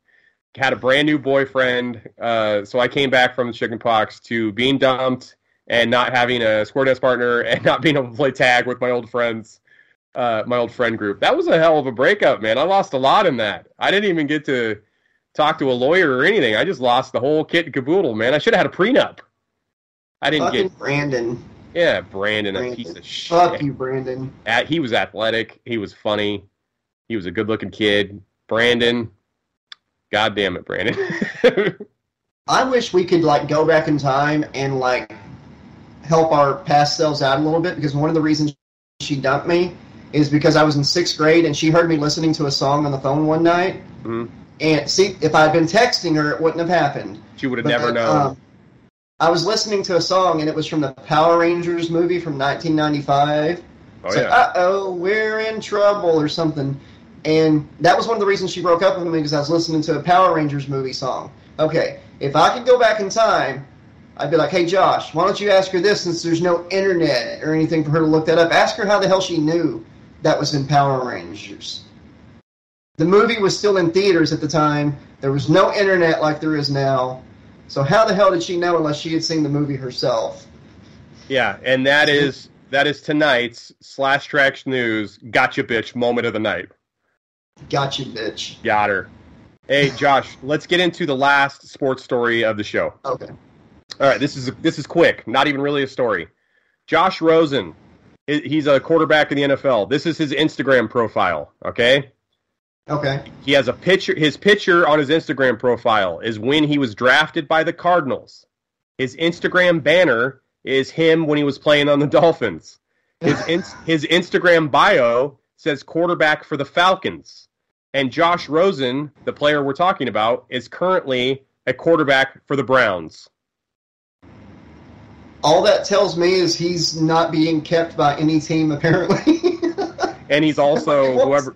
Had a brand new boyfriend. Uh, so I came back from the chicken pox to being dumped and not having a square dance partner and not being able to play tag with my old friends, uh, my old friend group. That was a hell of a breakup, man. I lost a lot in that. I didn't even get to talk to a lawyer or anything. I just lost the whole kit and caboodle, man. I should have had a prenup. I didn't Fucking get. Brandon. Yeah, Brandon, a piece of shit. Fuck you, Brandon. At, he was athletic. He was funny. He was a good-looking kid. Brandon, God damn it, Brandon. I wish we could like go back in time and like help our past selves out a little bit because one of the reasons she dumped me is because I was in sixth grade and she heard me listening to a song on the phone one night. Mhm. And see, if I had been texting her, it wouldn't have happened. she would have But never then, known. um, I was listening to a song and it was from the Power Rangers movie from 1995. oh It's like, uh oh, we're in trouble or something. And that was one of the reasons she broke up with me because I was listening to a Power Rangers movie song. Okay, if I could go back in time, I'd be like, hey Josh, why don't you ask her this since there's no internet or anything for her to look that up? Ask her how the hell she knew that was in Power Rangers. The movie was still in theaters at the time. There was no internet like there is now. So how the hell did she know unless she had seen the movie herself? yeah, and that is that is tonight's slash trax news gotcha bitch moment of the night. Gotcha, bitch. Got her. Hey Josh, let's get into the last sports story of the show. Okay. All right, this is this is quick, not even really a story. Josh Rosen, he's a quarterback in the NFL. This is his Instagram profile. Okay, Okay. he has a picture. His picture on his Instagram profile is when he was drafted by the Cardinals. His Instagram banner is him when he was playing on the Dolphins. His in, his Instagram bio says quarterback for the Falcons, and Josh Rosen, the player we're talking about, is currently a quarterback for the Browns. All that tells me is he's not being kept by any team apparently. and he's also whoever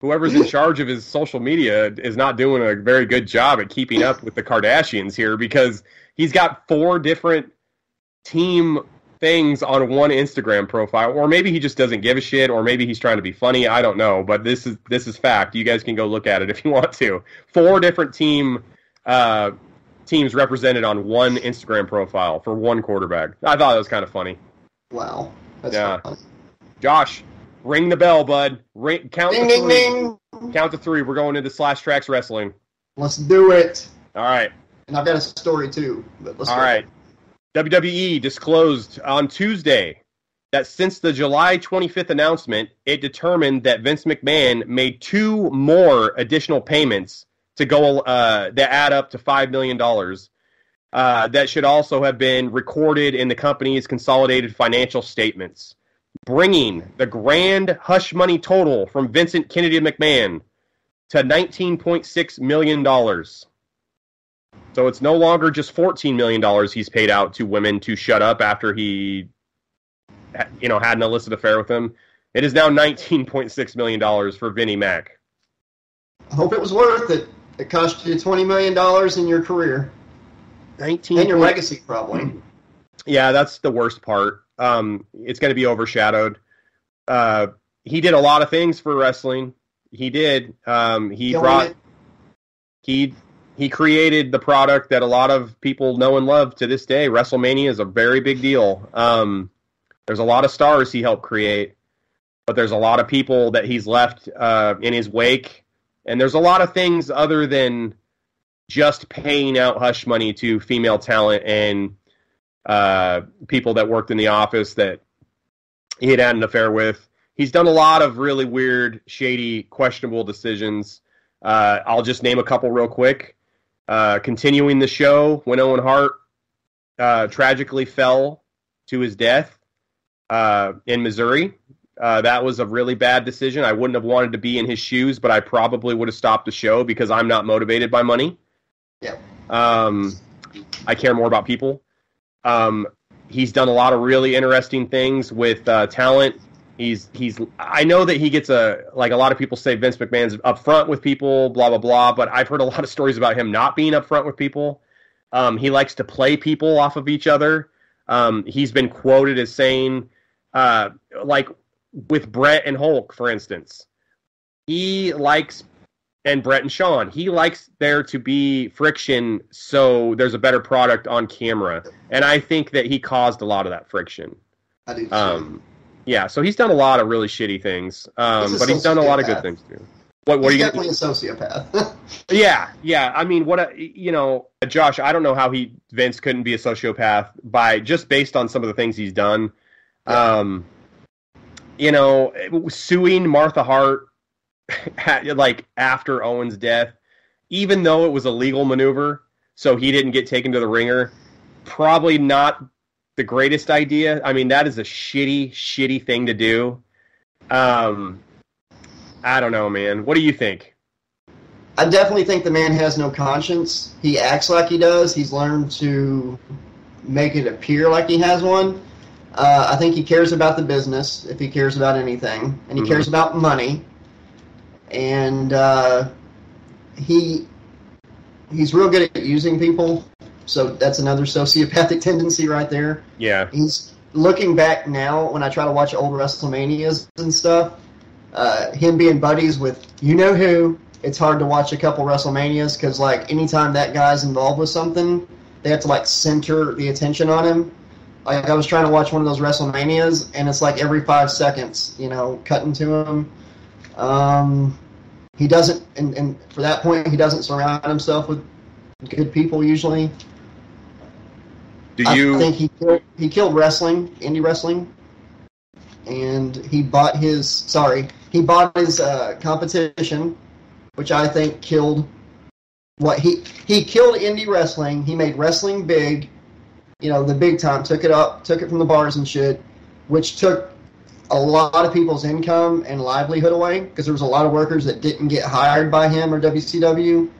whoever's in charge of his social media is not doing a very good job at keeping up with the Kardashians here because he's got four different team things on one Instagram profile, or maybe he just doesn't give a shit, or maybe he's trying to be funny. I don't know, but this is this is fact. You guys can go look at it if you want to. Four different team uh, teams represented on one Instagram profile for one quarterback. I thought that was kind of funny. Wow, That's yeah. Fun. Josh, ring the bell, bud. Ring, count ding, to ding, three. Ding. Count to three. We're going into slash trax wrestling. Let's do it. All right. And I've got a story too. All right. WWE disclosed on Tuesday that since the July 25th announcement, it determined that Vince McMahon made two more additional payments to go uh, that add up to five million dollars. Uh, that should also have been recorded in the company's consolidated financial statements, bringing the grand hush money total from Vincent Kennedy McMahon to 19.6 million dollars. So it's no longer just $14 million he's paid out to women to shut up after he, you know, had an illicit affair with them. It is now $19.6 million for Vinnie Mac. I hope it was worth it. It cost you $20 million in your career. 19 and your legacy, probably. Yeah, that's the worst part. Um, it's going to be overshadowed. Uh, he did a lot of things for wrestling. He did. Um, he Killing brought. It. He he created the product that a lot of people know and love to this day. WrestleMania is a very big deal. Um, there's a lot of stars he helped create, but there's a lot of people that he's left uh, in his wake, and there's a lot of things other than just paying out hush money to female talent and uh, people that worked in the office that he had had an affair with. He's done a lot of really weird, shady, questionable decisions. Uh, I'll just name a couple real quick. Uh, continuing the show, when Owen Hart uh, tragically fell to his death uh, in Missouri, uh, that was a really bad decision. I wouldn't have wanted to be in his shoes, but I probably would have stopped the show because I'm not motivated by money. Yeah. Um, I care more about people. Um, he's done a lot of really interesting things with uh, talent He's he's. I know that he gets a like a lot of people say Vince McMahon's upfront with people, blah blah blah. But I've heard a lot of stories about him not being upfront with people. Um, he likes to play people off of each other. Um, he's been quoted as saying, uh, like with Bret and Hulk, for instance, he likes and Bret and Shawn. he likes there to be friction so there's a better product on camera. And I think that he caused a lot of that friction. I do. Um, yeah, so he's done a lot of really shitty things, um, but he's done a lot of good things too. What, what he's are you definitely gonna... a sociopath. yeah, yeah. I mean, what a, you know, Josh. I don't know how he Vince couldn't be a sociopath by just based on some of the things he's done. Yeah. Um, you know, suing Martha Hart like after Owen's death, even though it was a legal maneuver, so he didn't get taken to the ringer. Probably not the greatest idea. I mean, that is a shitty, shitty thing to do. Um, I don't know, man. What do you think? I definitely think the man has no conscience. He acts like he does. He's learned to make it appear like he has one. Uh, I think he cares about the business, if he cares about anything, and he mm-hmm. cares about money. And uh, he he's real good at using people. So that's another sociopathic tendency right there. Yeah. He's looking back now when I try to watch old WrestleManias and stuff. Uh, him being buddies with you know who, it's hard to watch a couple WrestleManias because like anytime that guy's involved with something, they have to like center the attention on him. Like I was trying to watch one of those WrestleManias, and it's like every five seconds, you know, cutting to him. Um, he doesn't, and, and for that point, he doesn't surround himself with good people usually. Do you? I think he killed, he killed wrestling, indie wrestling, and he bought his. Sorry, he bought his uh, competition, which I think killed what he he killed indie wrestling. He made wrestling big, you know, the big time, took it up, took it from the bars and shit, which took a lot of people's income and livelihood away because there was a lot of workers that didn't get hired by him or WCW.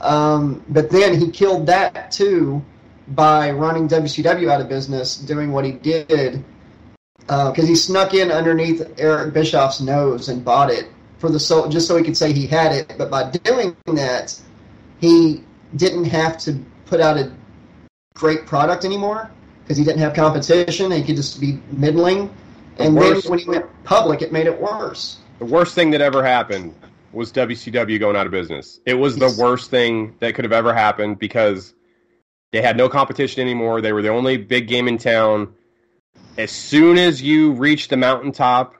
Um, but then he killed that too by running WCW out of business, doing what he did because uh, he snuck in underneath Eric Bischoff's nose and bought it for the so just so he could say he had it. But by doing that, he didn't have to put out a great product anymore because he didn't have competition. He could just be middling. The and worst, then when he went public, it made it worse. The worst thing that ever happened was WCW going out of business. It was the worst thing that could have ever happened because they had no competition anymore. They were the only big game in town. As soon as you reach the mountaintop,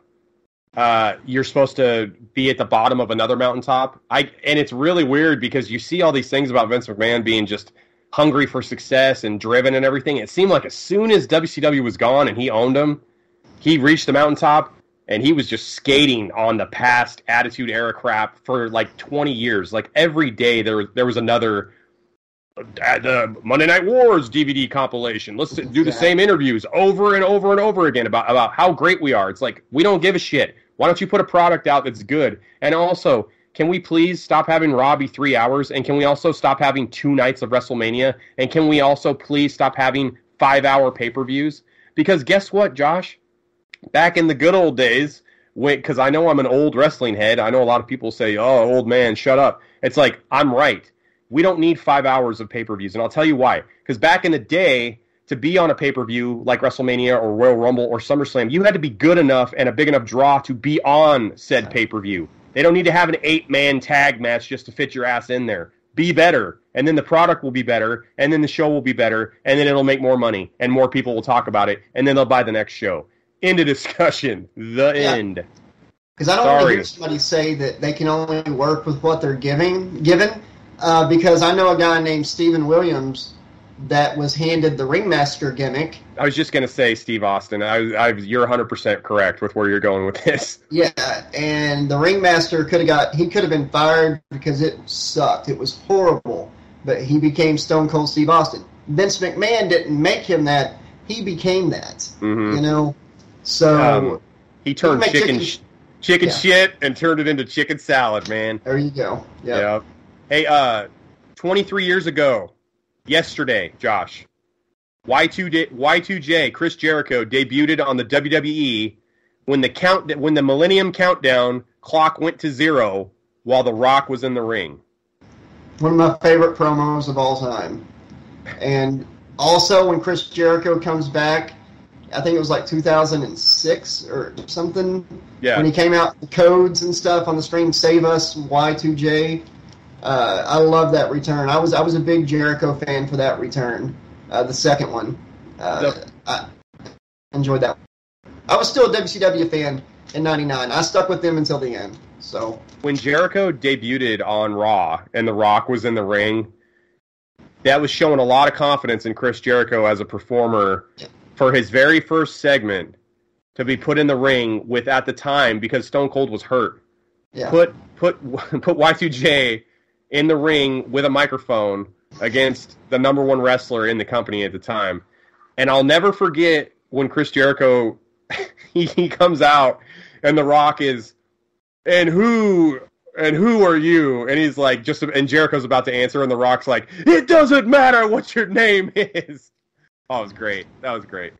uh, you're supposed to be at the bottom of another mountaintop. I and it's really weird because you see all these things about Vince McMahon being just hungry for success and driven and everything. It seemed like as soon as WCW was gone and he owned them, he reached the mountaintop and he was just skating on the past attitude era crap for like 20 years. Like every day there was there was another uh, the Monday Night Wars DVD compilation. Let's do the same interviews over and over and over again about about how great we are. It's like we don't give a shit. Why don't you put a product out that's good? And also, can we please stop having Raw be three hours? And can we also stop having two nights of WrestleMania? And can we also please stop having five hour pay per views? Because guess what, Josh? Back in the good old days, because I know I'm an old wrestling head. I know a lot of people say, "Oh, old man, shut up." It's like I'm right. We don't need five hours of pay per views, and I'll tell you why. Because back in the day, to be on a pay per view like WrestleMania or Royal Rumble or SummerSlam, you had to be good enough and a big enough draw to be on said pay per view. They don't need to have an eight man tag match just to fit your ass in there. Be better, and then the product will be better, and then the show will be better, and then it'll make more money, and more people will talk about it, and then they'll buy the next show. End of discussion. The yeah. end. Because I don't want to hear somebody say that they can only work with what they're giving given. Uh, because I know a guy named Steven Williams that was handed the ringmaster gimmick. I was just going to say Steve Austin. I, I, you're 100% correct with where you're going with this. Yeah, and the ringmaster could have got he could have been fired because it sucked. It was horrible. But he became Stone Cold Steve Austin. Vince McMahon didn't make him that. He became that. Mm-hmm. You know. So um, he turned chicken chicken, chicken yeah. shit and turned it into chicken salad, man. There you go. Yep. Yeah. Hey, uh 23 years ago, yesterday, Josh. Y2 Y2J Chris Jericho debuted on the WWE when the count when the Millennium Countdown clock went to zero while The Rock was in the ring. One of my favorite promos of all time. And also when Chris Jericho comes back, I think it was like 2006 or something. Yeah. When he came out, the codes and stuff on the screen, save us Y2J uh, I love that return. I was I was a big Jericho fan for that return, uh, the second one. Uh. I enjoyed that. I was still a WCW fan in '99. I stuck with them until the end. So when Jericho debuted on Raw and The Rock was in the ring, that was showing a lot of confidence in Chris Jericho as a performer. For his very first segment to be put in the ring with at the time because Stone Cold was hurt. Yeah. Put put put Y2J in the ring with a microphone against the number one wrestler in the company at the time. And I'll never forget when Chris Jericho he, he comes out and The Rock is and who and who are you? And he's like just and Jericho's about to answer and The Rock's like, It doesn't matter what your name is. Oh, it was great. That was great.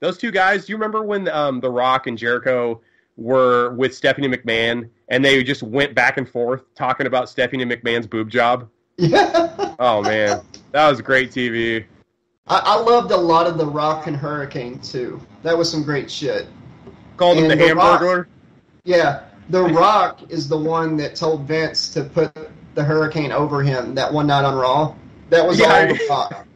Those two guys, do you remember when um, The Rock and Jericho were with Stephanie McMahon and they just went back and forth talking about Stephanie McMahon's boob job. Yeah. oh man, that was great TV. I, I, loved a lot of the Rock and Hurricane too. That was some great shit. Called and him the, the Hamburglar. Rock, yeah, the Rock is the one that told Vince to put the Hurricane over him that one night on Raw. That was yeah, all the Rock.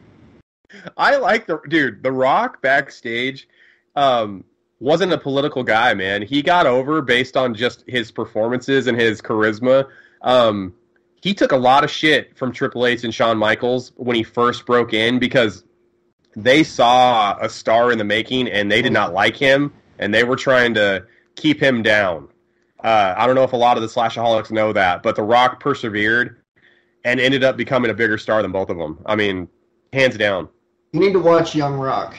I like the dude. The Rock backstage. Um, wasn't a political guy, man. He got over based on just his performances and his charisma. Um, he took a lot of shit from Triple H and Shawn Michaels when he first broke in because they saw a star in the making and they did not like him and they were trying to keep him down. Uh, I don't know if a lot of the slashaholics know that, but The Rock persevered and ended up becoming a bigger star than both of them. I mean, hands down. You need to watch Young Rock.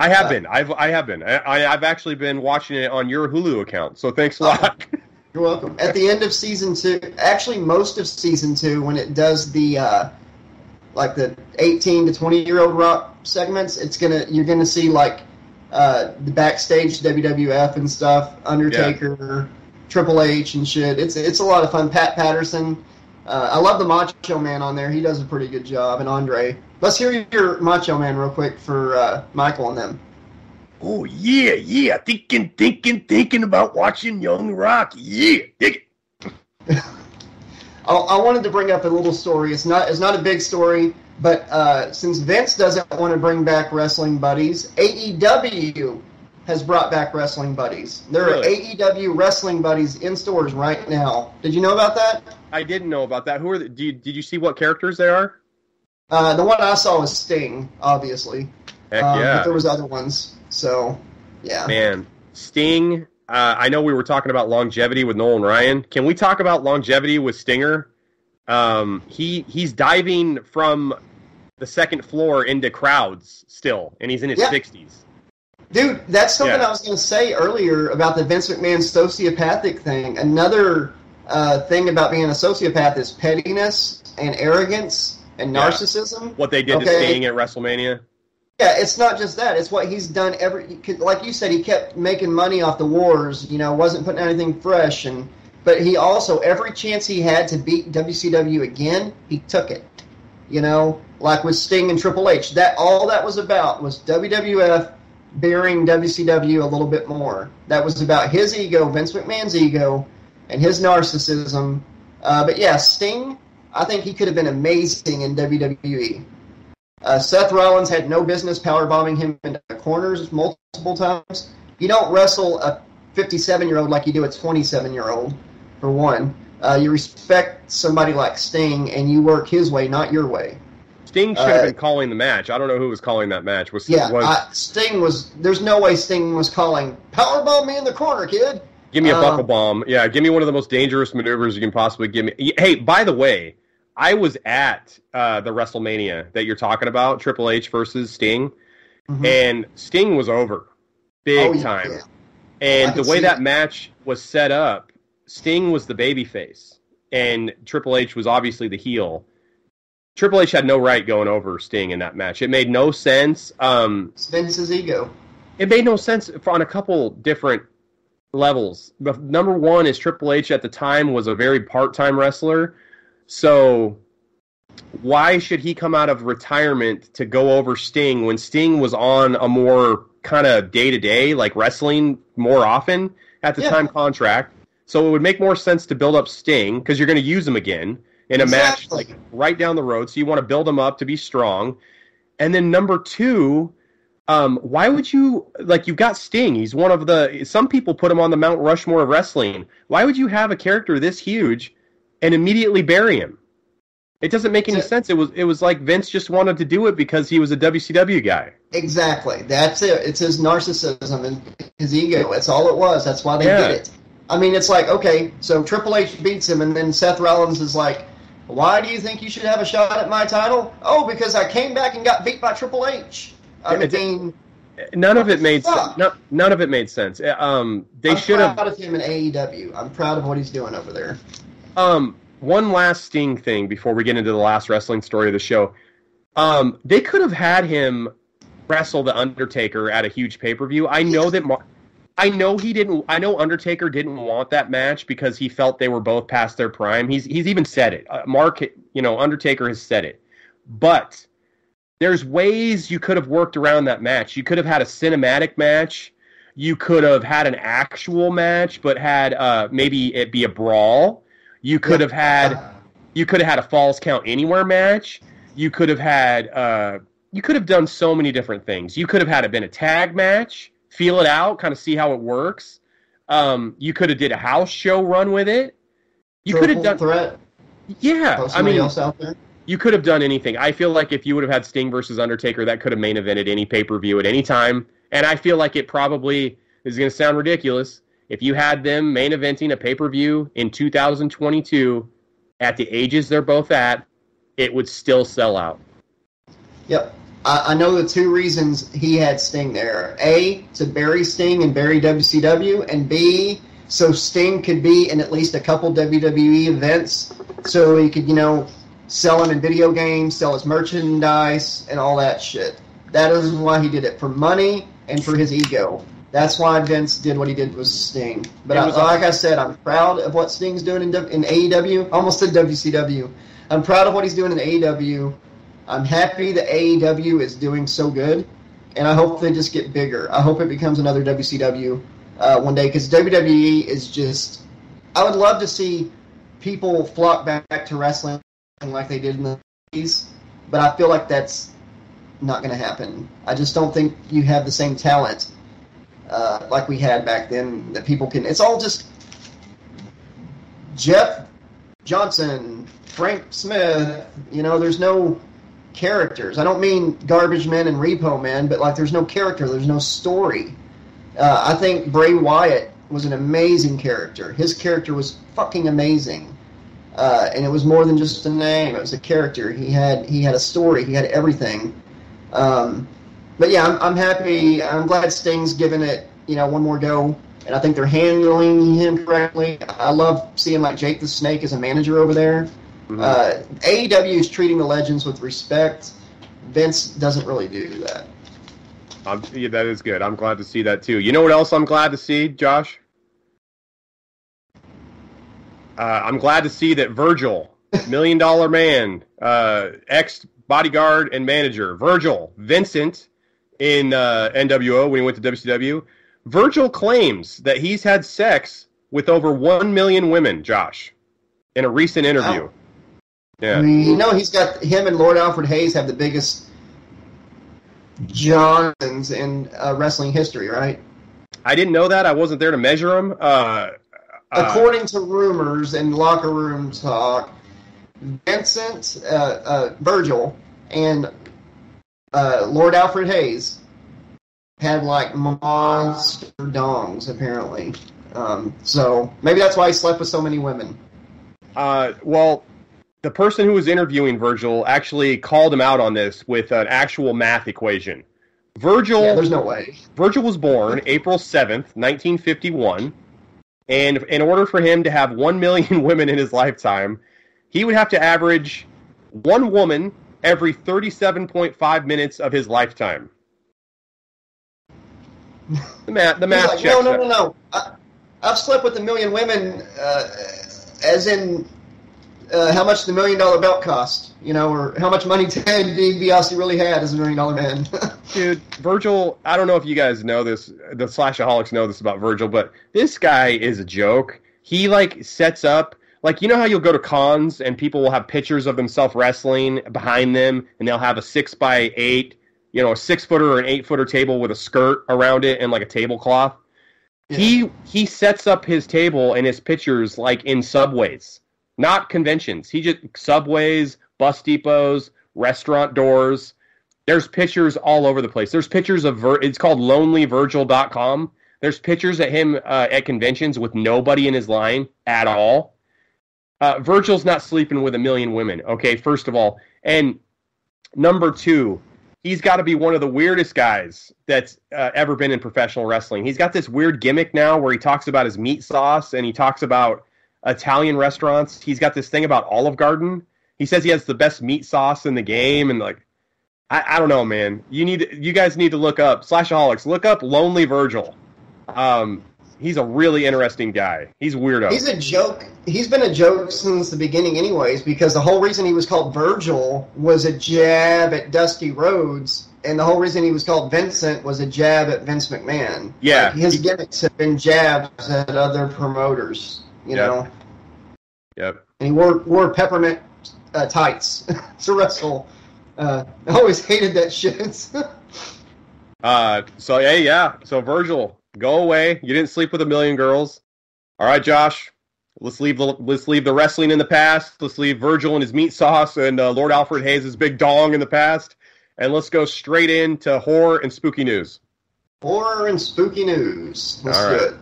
I have been. I've I have been. I, I've actually been watching it on your Hulu account. So thanks a lot. You're welcome. At the end of season two, actually most of season two, when it does the uh, like the 18 to 20 year old rock segments, it's gonna you're gonna see like uh, the backstage WWF and stuff, Undertaker, Triple H and shit. It's it's a lot of fun. Pat Patterson. Uh, I love the Macho Man on there. He does a pretty good job. And Andre. Let's hear your Macho Man real quick for uh, Michael and them. Oh yeah, yeah. Thinking, thinking, thinking about watching Young Rock. Yeah, dig it. I, I wanted to bring up a little story. It's not it's not a big story, but uh, since Vince doesn't want to bring back wrestling buddies, AEW has brought back wrestling buddies. There Really? are AEW wrestling buddies in stores right now. Did you know about that? I didn't know about that. Who are the, do you, did you see what characters they are? Uh, the one I saw was Sting, obviously. Heck Um, yeah, But there was other ones. So, yeah. man. Sting. Uh, I know we were talking about longevity with Nolan Ryan. Can we talk about longevity with Stinger? Um, he he's diving from the second floor into crowds still, and he's in his Yeah. sixties. Dude, that's something Yeah. I was going to say earlier about the Vince McMahon sociopathic thing. Another uh, thing about being a sociopath is pettiness and arrogance and Yeah. narcissism. What they did to Okay. Sting at WrestleMania. Yeah, it's not just that. It's what he's done every. Like you said, he kept making money off the wars. You know, wasn't putting anything fresh, and but he also every chance he had to beat WCW again, he took it. You know, like with Sting and Triple H. That all that was about was WWF burying WCW a little bit more. That was about his ego, Vince McMahon's ego, and his narcissism. Uh, but yeah, Sting. I think he could have been amazing in WWE. Uh, Seth Rollins had no business power bombing him into the corners multiple times. You don't wrestle a 57 year old like you do a 27 year old, for one. Uh, you respect somebody like Sting and you work his way, not your way. Sting should have Uh, been calling the match. I don't know who was calling that match. Was Yeah, was I, Sting was. There's no way Sting was calling power bomb me in the corner, kid. Give me a Uh, buckle bomb. Yeah, give me one of the most dangerous maneuvers you can possibly give me. Hey, by the way, I was at uh, the WrestleMania that you're talking about, Triple H versus Sting, Mhm. and Sting was over, big Oh, yeah, time. yeah. And the way that it. match was set up, Sting was the babyface, and Triple H was obviously the heel. Triple H had no right going over Sting in that match. It made no sense. Um, It's Vince's ego. it made no sense for- on a couple different levels. The number one is Triple H at the time was a very part-time wrestler, so why should he come out of retirement to go over Sting when Sting was on a more kind of day-to-day like wrestling more often at the Yeah. time contract? So it would make more sense to build up Sting because you're going to use him again in a match like right down the road. So you want to build him up to be strong. And then number two, um, why would you like you've got Sting? He's one of the some people put him on the Mount Rushmore of wrestling. Why would you have a character this huge and immediately bury him? It doesn't make any sense. It was it was like Vince just wanted to do it because he was a WCW guy. Exactly. That's it. It's his narcissism and his ego. That's all it was. That's why they Yeah. did it. I mean, it's like, okay, so Triple H beats him, and then Seth Rollins is like, why do you think you should have a shot at my title? Oh, because I came back and got beat by Triple H. I Yeah, mean, None of it made sense. No, none of it made sense. Uh, Um, they I'm should have. proud of him in AEW. I'm proud of what he's doing over there. Um, one last Sting thing before we get into the last wrestling story of the show. Um, they could have had him wrestle the Undertaker at a huge pay per view. I know that. Mar- I know he didn't. I know Undertaker didn't want that match because he felt they were both past their prime. He's he's even said it. Uh, Mark, you know, Undertaker has said it. But there's ways you could have worked around that match. You could have had a cinematic match. You could have had an actual match, but had uh, maybe it be a brawl. You could have had you could have had a falls count anywhere match. You could have had uh, you could have done so many different things. You could have had it been a tag match, feel it out, kind of see how it works. Um, you could have did a house show run with it. You could have done threat. yeah. I mean, else out there. you could have done anything. I feel like if you would have had Sting versus Undertaker, that could have main evented any pay per view at any time. And I feel like it probably is going to sound ridiculous. If you had them main eventing a pay per view in 2022 at the ages they're both at, it would still sell out. Yep. I, I know the two reasons he had Sting there: a to bury Sting and bury WCW, and b so Sting could be in at least a couple WWE events, so he could you know sell him in video games, sell his merchandise, and all that shit. That is why he did it for money and for his ego. That's why Vince did what he did with Sting. But I, like I said, I'm proud of what Sting's doing in, W- in AEW. Almost said WCW. I'm proud of what he's doing in AEW. I'm happy that AEW is doing so good, and I hope they just get bigger. I hope it becomes another WCW uh, one day because WWE is just. I would love to see people flock back to wrestling like they did in the 80s, but I feel like that's not going to happen. I just don't think you have the same talent uh, like we had back then that people can. It's all just Jeff Johnson, Frank Smith. You know, there's no characters. I don't mean Garbage Men and Repo Men, but like there's no character. There's no story. Uh, I think Bray Wyatt was an amazing character. His character was fucking amazing. Uh, and it was more than just a name. It was a character. He had he had a story. He had everything. Um, but yeah, I'm, I'm happy. I'm glad Sting's given it you know one more go, and I think they're handling him correctly. I love seeing like Jake the Snake as a manager over there. Mhm. Uh, AEW is treating the legends with respect. Vince doesn't really do that. Yeah, that is good. I'm glad to see that too. You know what else I'm glad to see, Josh? Uh, I'm glad to see that Virgil, Million Dollar Man, uh, ex bodyguard and manager, Virgil Vincent in uh, NWO when he went to WCW. Virgil claims that he's had sex with over 1 million women, Josh, in a recent interview. Wow. Yeah. You know, he's got him and Lord Alfred Hayes have the biggest Johnsons in uh, wrestling history, right? I didn't know that. I wasn't there to measure them. Uh, uh, According to rumors and locker room talk, Vincent, uh, uh, Virgil, and uh, Lord Alfred Hayes had like monster dongs, apparently. Um, so maybe that's why he slept with so many women. Uh, well, the person who was interviewing Virgil actually called him out on this with an actual math equation. Virgil Yeah, there's no way. Virgil was born April 7th, 1951, and in order for him to have 1 million women in his lifetime, he would have to average one woman every 37.5 minutes of his lifetime. The math, the math like, checks no, no, no, no. I, I've slept with a million women, uh, as in uh, how much the million dollar belt cost, you know, or how much money Ted DiBiase really had as a million dollar man. Dude, Virgil, I don't know if you guys know this, the Slashaholics know this about Virgil, but this guy is a joke. He, like, sets up, like, you know how you'll go to cons and people will have pictures of themselves wrestling behind them, and they'll have a six by eight, you know, a six footer or an eight footer table with a skirt around it and, like, a tablecloth? He he sets up his table and his pictures like in subways, not conventions. He just subways, bus depots, restaurant doors. There's pictures all over the place. There's pictures of Vir- it's called lonelyvirgil.com. There's pictures of him uh, at conventions with nobody in his line at all. Uh, Virgil's not sleeping with a million women. Okay, first of all, and number two, he's got to be one of the weirdest guys that's uh, ever been in professional wrestling. He's got this weird gimmick now where he talks about his meat sauce and he talks about Italian restaurants. He's got this thing about Olive Garden. He says he has the best meat sauce in the game, and like, I, I don't know, man. You need, you guys need to look up Slashaholics. Look up Lonely Virgil. Um, he's a really interesting guy. He's weirdo. He's a joke. He's been a joke since the beginning, anyways, because the whole reason he was called Virgil was a jab at Dusty Rhodes, and the whole reason he was called Vincent was a jab at Vince McMahon. Yeah. Like, his gimmicks have been jabs at other promoters, you Yeah. know. yep. And he wore wore peppermint uh, tights to wrestle. Uh, I always hated that shit. Uh, so hey, yeah. So Virgil, go away. You didn't sleep with a million girls. All right, Josh. Let's leave the let's leave the wrestling in the past. Let's leave Virgil and his meat sauce and uh, Lord Alfred Hayes' big dong in the past, and let's go straight into horror and spooky news. Horror and spooky news. Let's All right.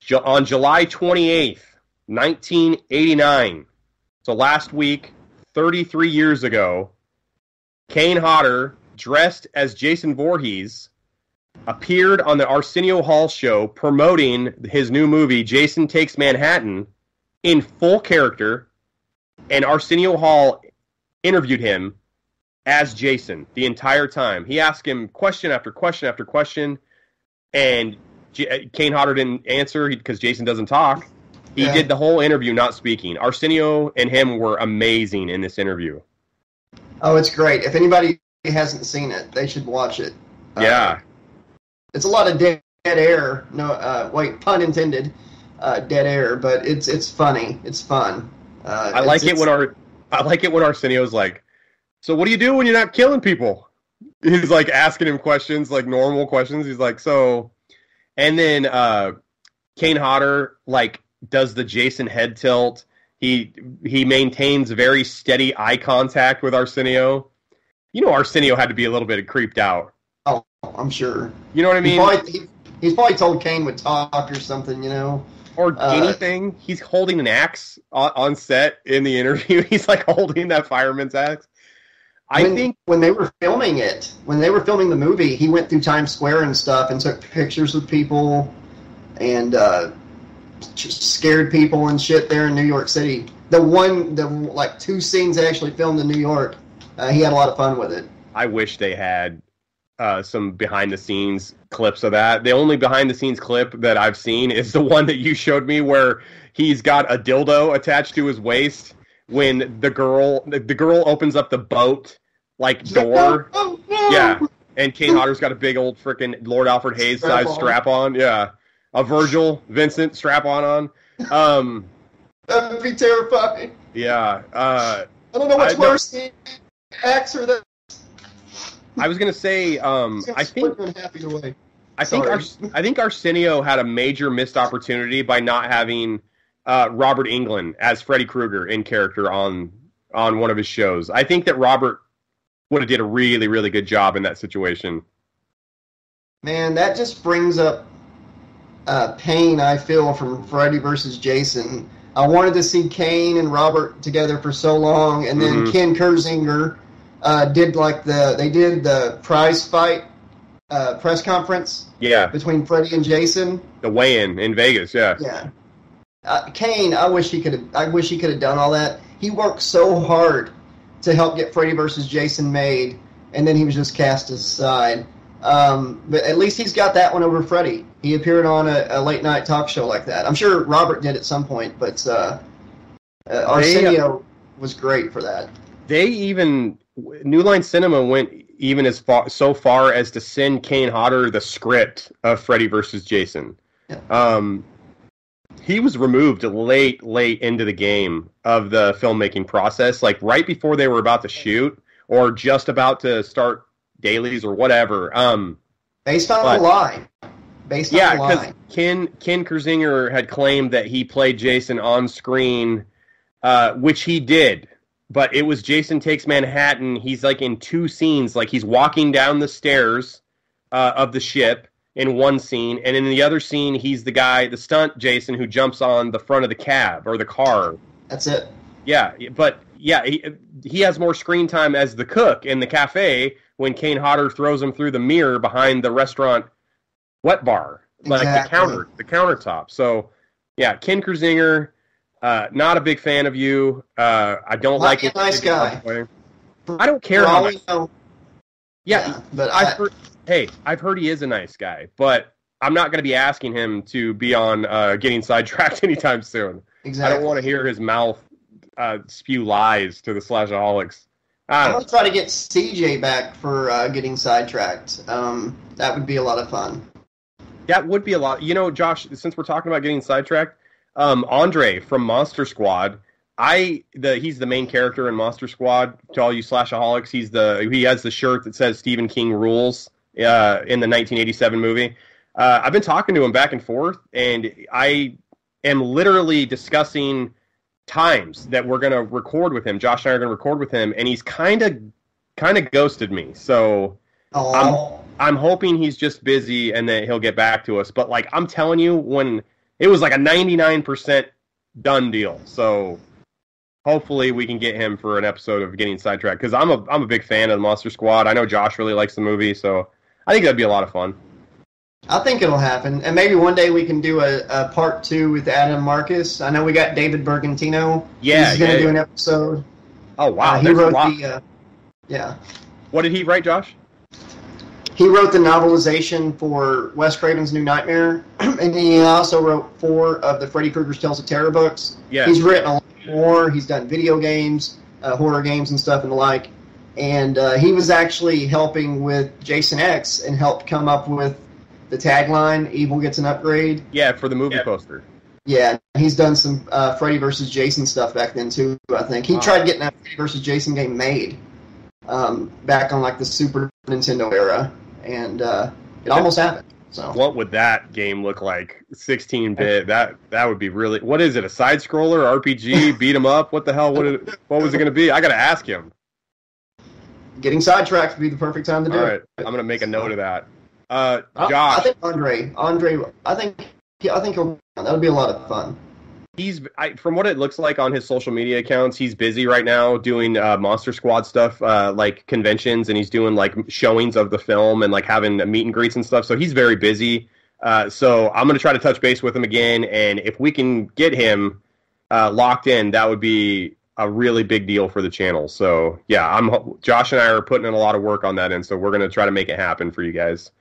Ju- on July 28th, 1989, so last week, 33 years ago, Kane Hodder dressed as Jason Voorhees, appeared on the Arsenio Hall show promoting his new movie, Jason Takes Manhattan, in full character, and Arsenio Hall interviewed him as Jason the entire time. He asked him question after question after question, and J- uh, Kane Hodder didn't answer because Jason doesn't talk. He Yeah. did the whole interview not speaking. Arsenio and him were amazing in this interview. Oh, it's great. If anybody hasn't seen it, they should watch it. Uh, Yeah. It's a lot of dead, dead air. No, uh, wait, pun intended. Uh, dead air, but it's it's funny. It's fun. Uh, I like it when our I like it when Arsenio's like, so what do you do when you're not killing people? He's like asking him questions, like normal questions. He's like, so, and then uh, Kane Hodder like does the Jason head tilt. He he maintains very steady eye contact with Arsenio. You know, Arsenio had to be a little bit creeped out. I'm sure. You know what I mean? probably, he, he's probably told Kane would talk or something. You know. or Uh, anything. He's holding an axe on, on set in the interview. He's like holding that fireman's axe. I when, think when they were filming it, when they were filming the movie, he went through Times Square and stuff and took pictures with people and uh, scared people and shit there in New York City. The one, the like two scenes they actually filmed in New York, uh, he had a lot of fun with it. I wish they had uh, some behind the scenes clips of that. The only behind the scenes clip that I've seen is the one that you showed me where he's got a dildo attached to his waist when the girl the, the girl opens up the boat like door. Oh, no. Yeah. And Kane Hodder's got a big old freaking Lord Alfred Hayes size Strap-on. strap on. Yeah. A Virgil Vincent strap on on. Um that would be terrifying. yeah. Uh I don't know what's I worse, the axe or the. I was gonna say, um I think Split in half either way. I think. Ars- I think Arsenio had a major missed opportunity by not having uh, Robert Englund as Freddy Krueger in character on on one of his shows. I think that Robert would have did a really really good job in that situation. Man, that just brings up uh, pain I feel from Freddy versus Jason. I wanted to see Kane and Robert together for so long, and then Mhm. Ken Kirzinger uh, did like the they did the prize fight uh, press conference Yeah, between Freddy and Jason. the weigh-in in Vegas. Yeah, Yeah, uh, Kane. I wish he could. have I wish he could have done all that. He worked so hard to help get Freddy versus Jason made, and then he was just cast aside. Um, but at least he's got that one over Freddy. He appeared on a, a late night talk show like that. I'm sure Robert did at some point, but uh, uh, Arsenio was great for that. they even New Line Cinema went even as far so far as to send Kane Hodder the script of Freddy versus Jason. Yeah. Um, he was removed late, late into the game of the filmmaking process, like right before they were about to shoot or just about to start dailies or whatever. Um, Based on But- a lie. Based yeah, because. Ken Ken Kirzinger had claimed that he played Jason on screen, uh, which he did. But it was Jason Takes Manhattan. He's like in two scenes, like he's walking down the stairs uh, of the ship in one scene, and in the other scene, he's the guy, the stunt Jason, who jumps on the front of the cab or the car. That's it. Yeah, but yeah, he, he has more screen time as the cook in the cafe when Kane Hodder throws him through the mirror behind the restaurant wet bar, like the counter, the countertop. So yeah, Ken Kirzinger, uh, not a big fan of you. Uh, I don't Might like a it. nice guy. I don't care how much. we Yeah, but I've I, heard. Hey, I've heard he is a nice guy, but I'm not going to be asking him to be on uh, getting sidetracked anytime soon. exactly. I don't want to hear his mouth uh, spew lies to the slashaholics. I I'm don't gonna try to get CJ back for uh, getting sidetracked. Um, that would be a lot of fun. That would be a lot. You know, Josh, since we're talking about getting sidetracked, um, Andre from Monster Squad, I the he's the main character in Monster Squad. To all you slashaholics, he's the he has the shirt that says Stephen King rules uh, in the 1987 movie. Uh, I've been talking to him back and forth, and I am literally discussing times that we're going to record with him. Josh and I are going to record with him, and he's kind of kind of ghosted me. So Oh, I'm hoping he's just busy and that he'll get back to us. But like I'm telling you, when it was like a 99% done deal. So hopefully we can get him for an episode of Getting Sidetracked because I'm a I'm a big fan of the Monster Squad. I know Josh really likes the movie, so I think that'd be a lot of fun. I think it'll happen, and maybe one day we can do a, a part two with Adam Marcus. I know we got David Bergantino. Yeah, he's going to yeah. do an episode. Oh wow, Uh, he there's a wrote lot. the. Uh, yeah, What did he write, Josh? He wrote the novelization for Wes Craven's New Nightmare, and he also wrote four of the Freddy Krueger's Tales of Terror books. Yeah. He's written a lot more. He's done video games, uh, horror games, and stuff and the like. And uh, he was actually helping with Jason X and helped come up with the tagline "Evil gets an upgrade." Yeah, for the movie Yeah. poster. Yeah, he's done some uh, Freddy versus Jason stuff back then too. I think he Wow. tried getting that Freddy versus Jason game made um, back on like the Super Nintendo era, and uh, it almost happened. So What would that game look like? 16 bit. That that would be really. What is it? A side scroller RPG? Beat 'em up? What the hell? What, it, what was it going to be? I got to ask him. getting sidetracked would be the perfect time to do All right, it. I'm going to make a note of that. Uh, I- Josh, I think Andre, Andre, I think, yeah, I think he'll. That would be a lot of fun. He's I, from what it looks like on his social media accounts he's busy right now doing uh, monster squad stuff uh, like conventions and he's doing like showings of the film and like having meet and greets and stuff. So he's very busy. Uh, so i'm going to try to touch base with him again and if we can get him uh, locked in that would be a really big deal for the channel. So yeah i'm josh and i are putting in a lot of work on that and so we're going to try to make it happen for you guys.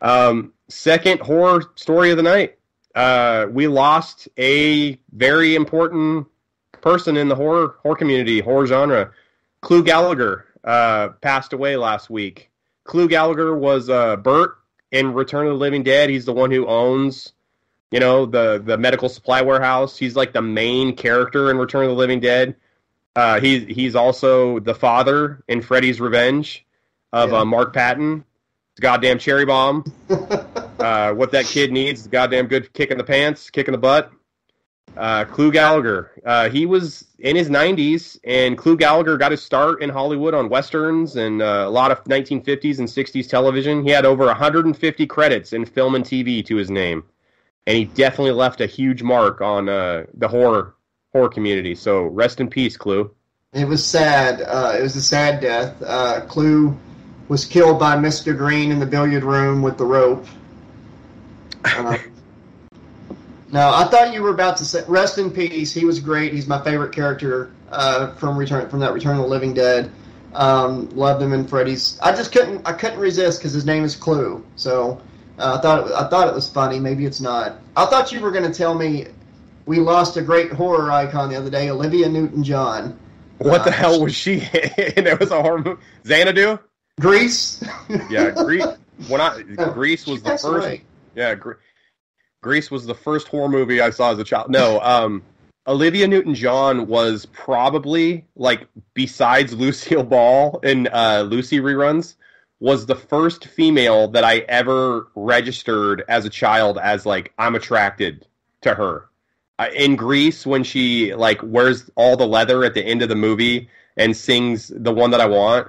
Um, second horror story of the night uh, we lost a very important person in the horror horror community, horror genre. Clu Gulager uh, passed away last week. Clu Gulager was uh, Bert in Return of the Living Dead. He's the one who owns, you know, the the medical supply warehouse. He's like the main character in Return of the Living Dead. Uh, he's he's also the father in Freddy's Revenge of Yeah. uh, Mark Patton. Goddamn cherry bomb. Uh, what that kid needs is a goddamn good kick in the pants, kick in the butt. Uh, Clu Gulager. Uh, he was in his 90s, and Clu Gulager got his start in Hollywood on westerns and uh, a lot of 1950s and 60s television. He had over 150 credits in film and TV to his name, and he definitely left a huge mark on uh, the horror horror community. So rest in peace, Clu. It was sad. Uh, it was a sad death. Uh, Clue was killed by Mr. Green in the billiard room with the rope. Uh, no, I thought you were about to say rest in peace. He was great. He's my favorite character uh, from Return from that Return of the Living Dead. Um, loved him in Freddy's. I just couldn't. I couldn't resist because his name is Clue. So uh, I thought it, was- I thought it was funny. Maybe it's not. I thought you were going to tell me we lost a great horror icon the other day, Olivia Newton-John. What the Uh, hell was she in? it was a horror movie. Xanadu? Grease. Yeah, Grease. When I Grease was the first. away. Yeah, Gre- Grease was the first horror movie I saw as a child. No, um, Olivia Newton-John was probably like besides Lucille Ball in uh, Lucy reruns was the first female that I ever registered as a child as like I'm attracted to her. Uh, in Grease, when she like wears all the leather at the end of the movie and sings the one that I want,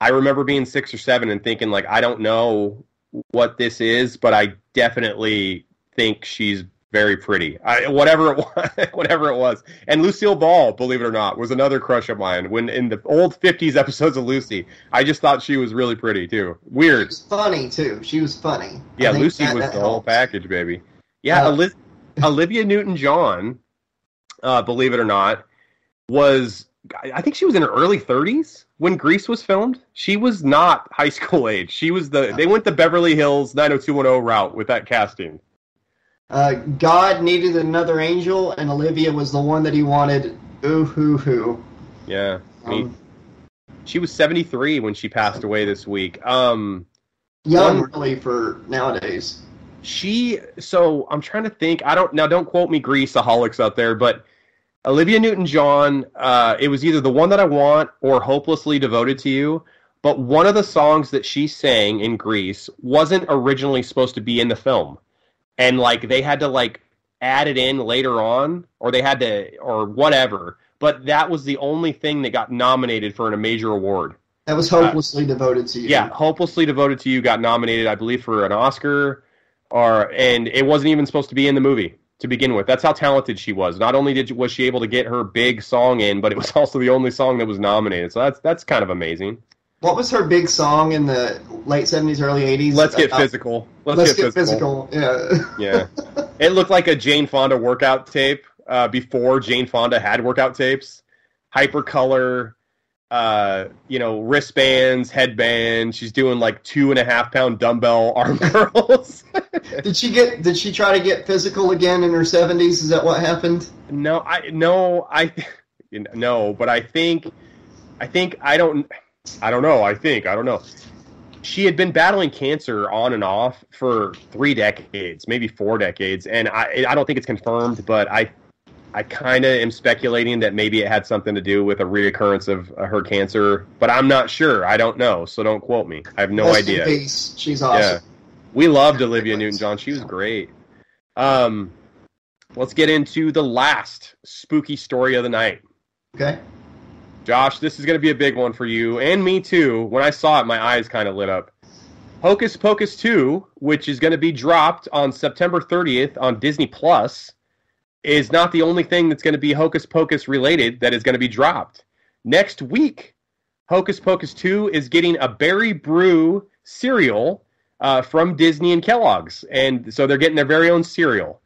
I remember being six or seven and thinking like I don't know what this is, but I definitely think she's very pretty. I, whatever it was, whatever it was. And Lucille Ball, believe it or not, was another crush of mine. When in the old '50s episodes of Lucy, I just thought she was really pretty too. She Weird. was funny too. She was funny. Yeah, Lucy that- was that the whole package, baby. Yeah, Uh, Oli- Olivia Newton-John, uh, believe it or not, was I I think she was in her early 30s when Grease was filmed. She was not high school age. She was the they went the Beverly Hills 90210 route with that casting. Uh, God needed another angel, and Olivia was the one that he wanted. Ooh hoo hoo. Yeah. Um, she was 73 when she passed away this week. Um young One- really for nowadays. she so i'm trying to think i don't now don't quote me greaseaholics out there but olivia newton-john uh, it was either the one that i want or hopelessly devoted to you but one of the songs that she sang in Grease wasn't originally supposed to be in the film and like they had to like add it in later on or they had to or whatever but that was the only thing that got nominated for a major award That was hopelessly devoted to you. yeah, hopelessly devoted to you got nominated, I believe, for an Oscar, or and it wasn't even supposed to be in the movie. To begin with. That's how talented she was. Not only did was she able to get her big song in, but it was also the only song that was nominated. So that's that's kind of amazing. What was her big song in the late seventies, early eighties? Let's get physical. Let's, Let's get, get physical. physical. Yeah. Yeah, it looked like a Jane Fonda workout tape uh, before Jane Fonda had workout tapes. Hypercolor, uh, you know, wristbands, headband. She's doing like two and a half pound dumbbell arm curls. did she get? Did she try to get physical again in her seventies? Is that what happened? No, I no, I no, but I think, I think I don't, I don't know. I think I don't know. She had been battling cancer on and off for three decades, maybe four decades, and I I don't think it's confirmed, but I I kind of am speculating that maybe it had something to do with a reoccurrence of uh, her cancer, but I'm not sure. I don't know, so don't quote me. I have no Rest idea. She's awesome. Yeah. We loved Olivia Newton-John. She was great. Um, let's get into the last spooky story of the night. Okay. Josh, this is going to be a big one for you and me too. When I saw it, my eyes kind of lit up. Hocus Pocus 2, which is going to be dropped on September 30th on Disney Plus, is not the only thing that's going to be Hocus Pocus related that is going to be dropped. Next week, Hocus Pocus 2 is getting a berry brew cereal uh, from Disney and Kellogg's. And so they're getting their very own cereal.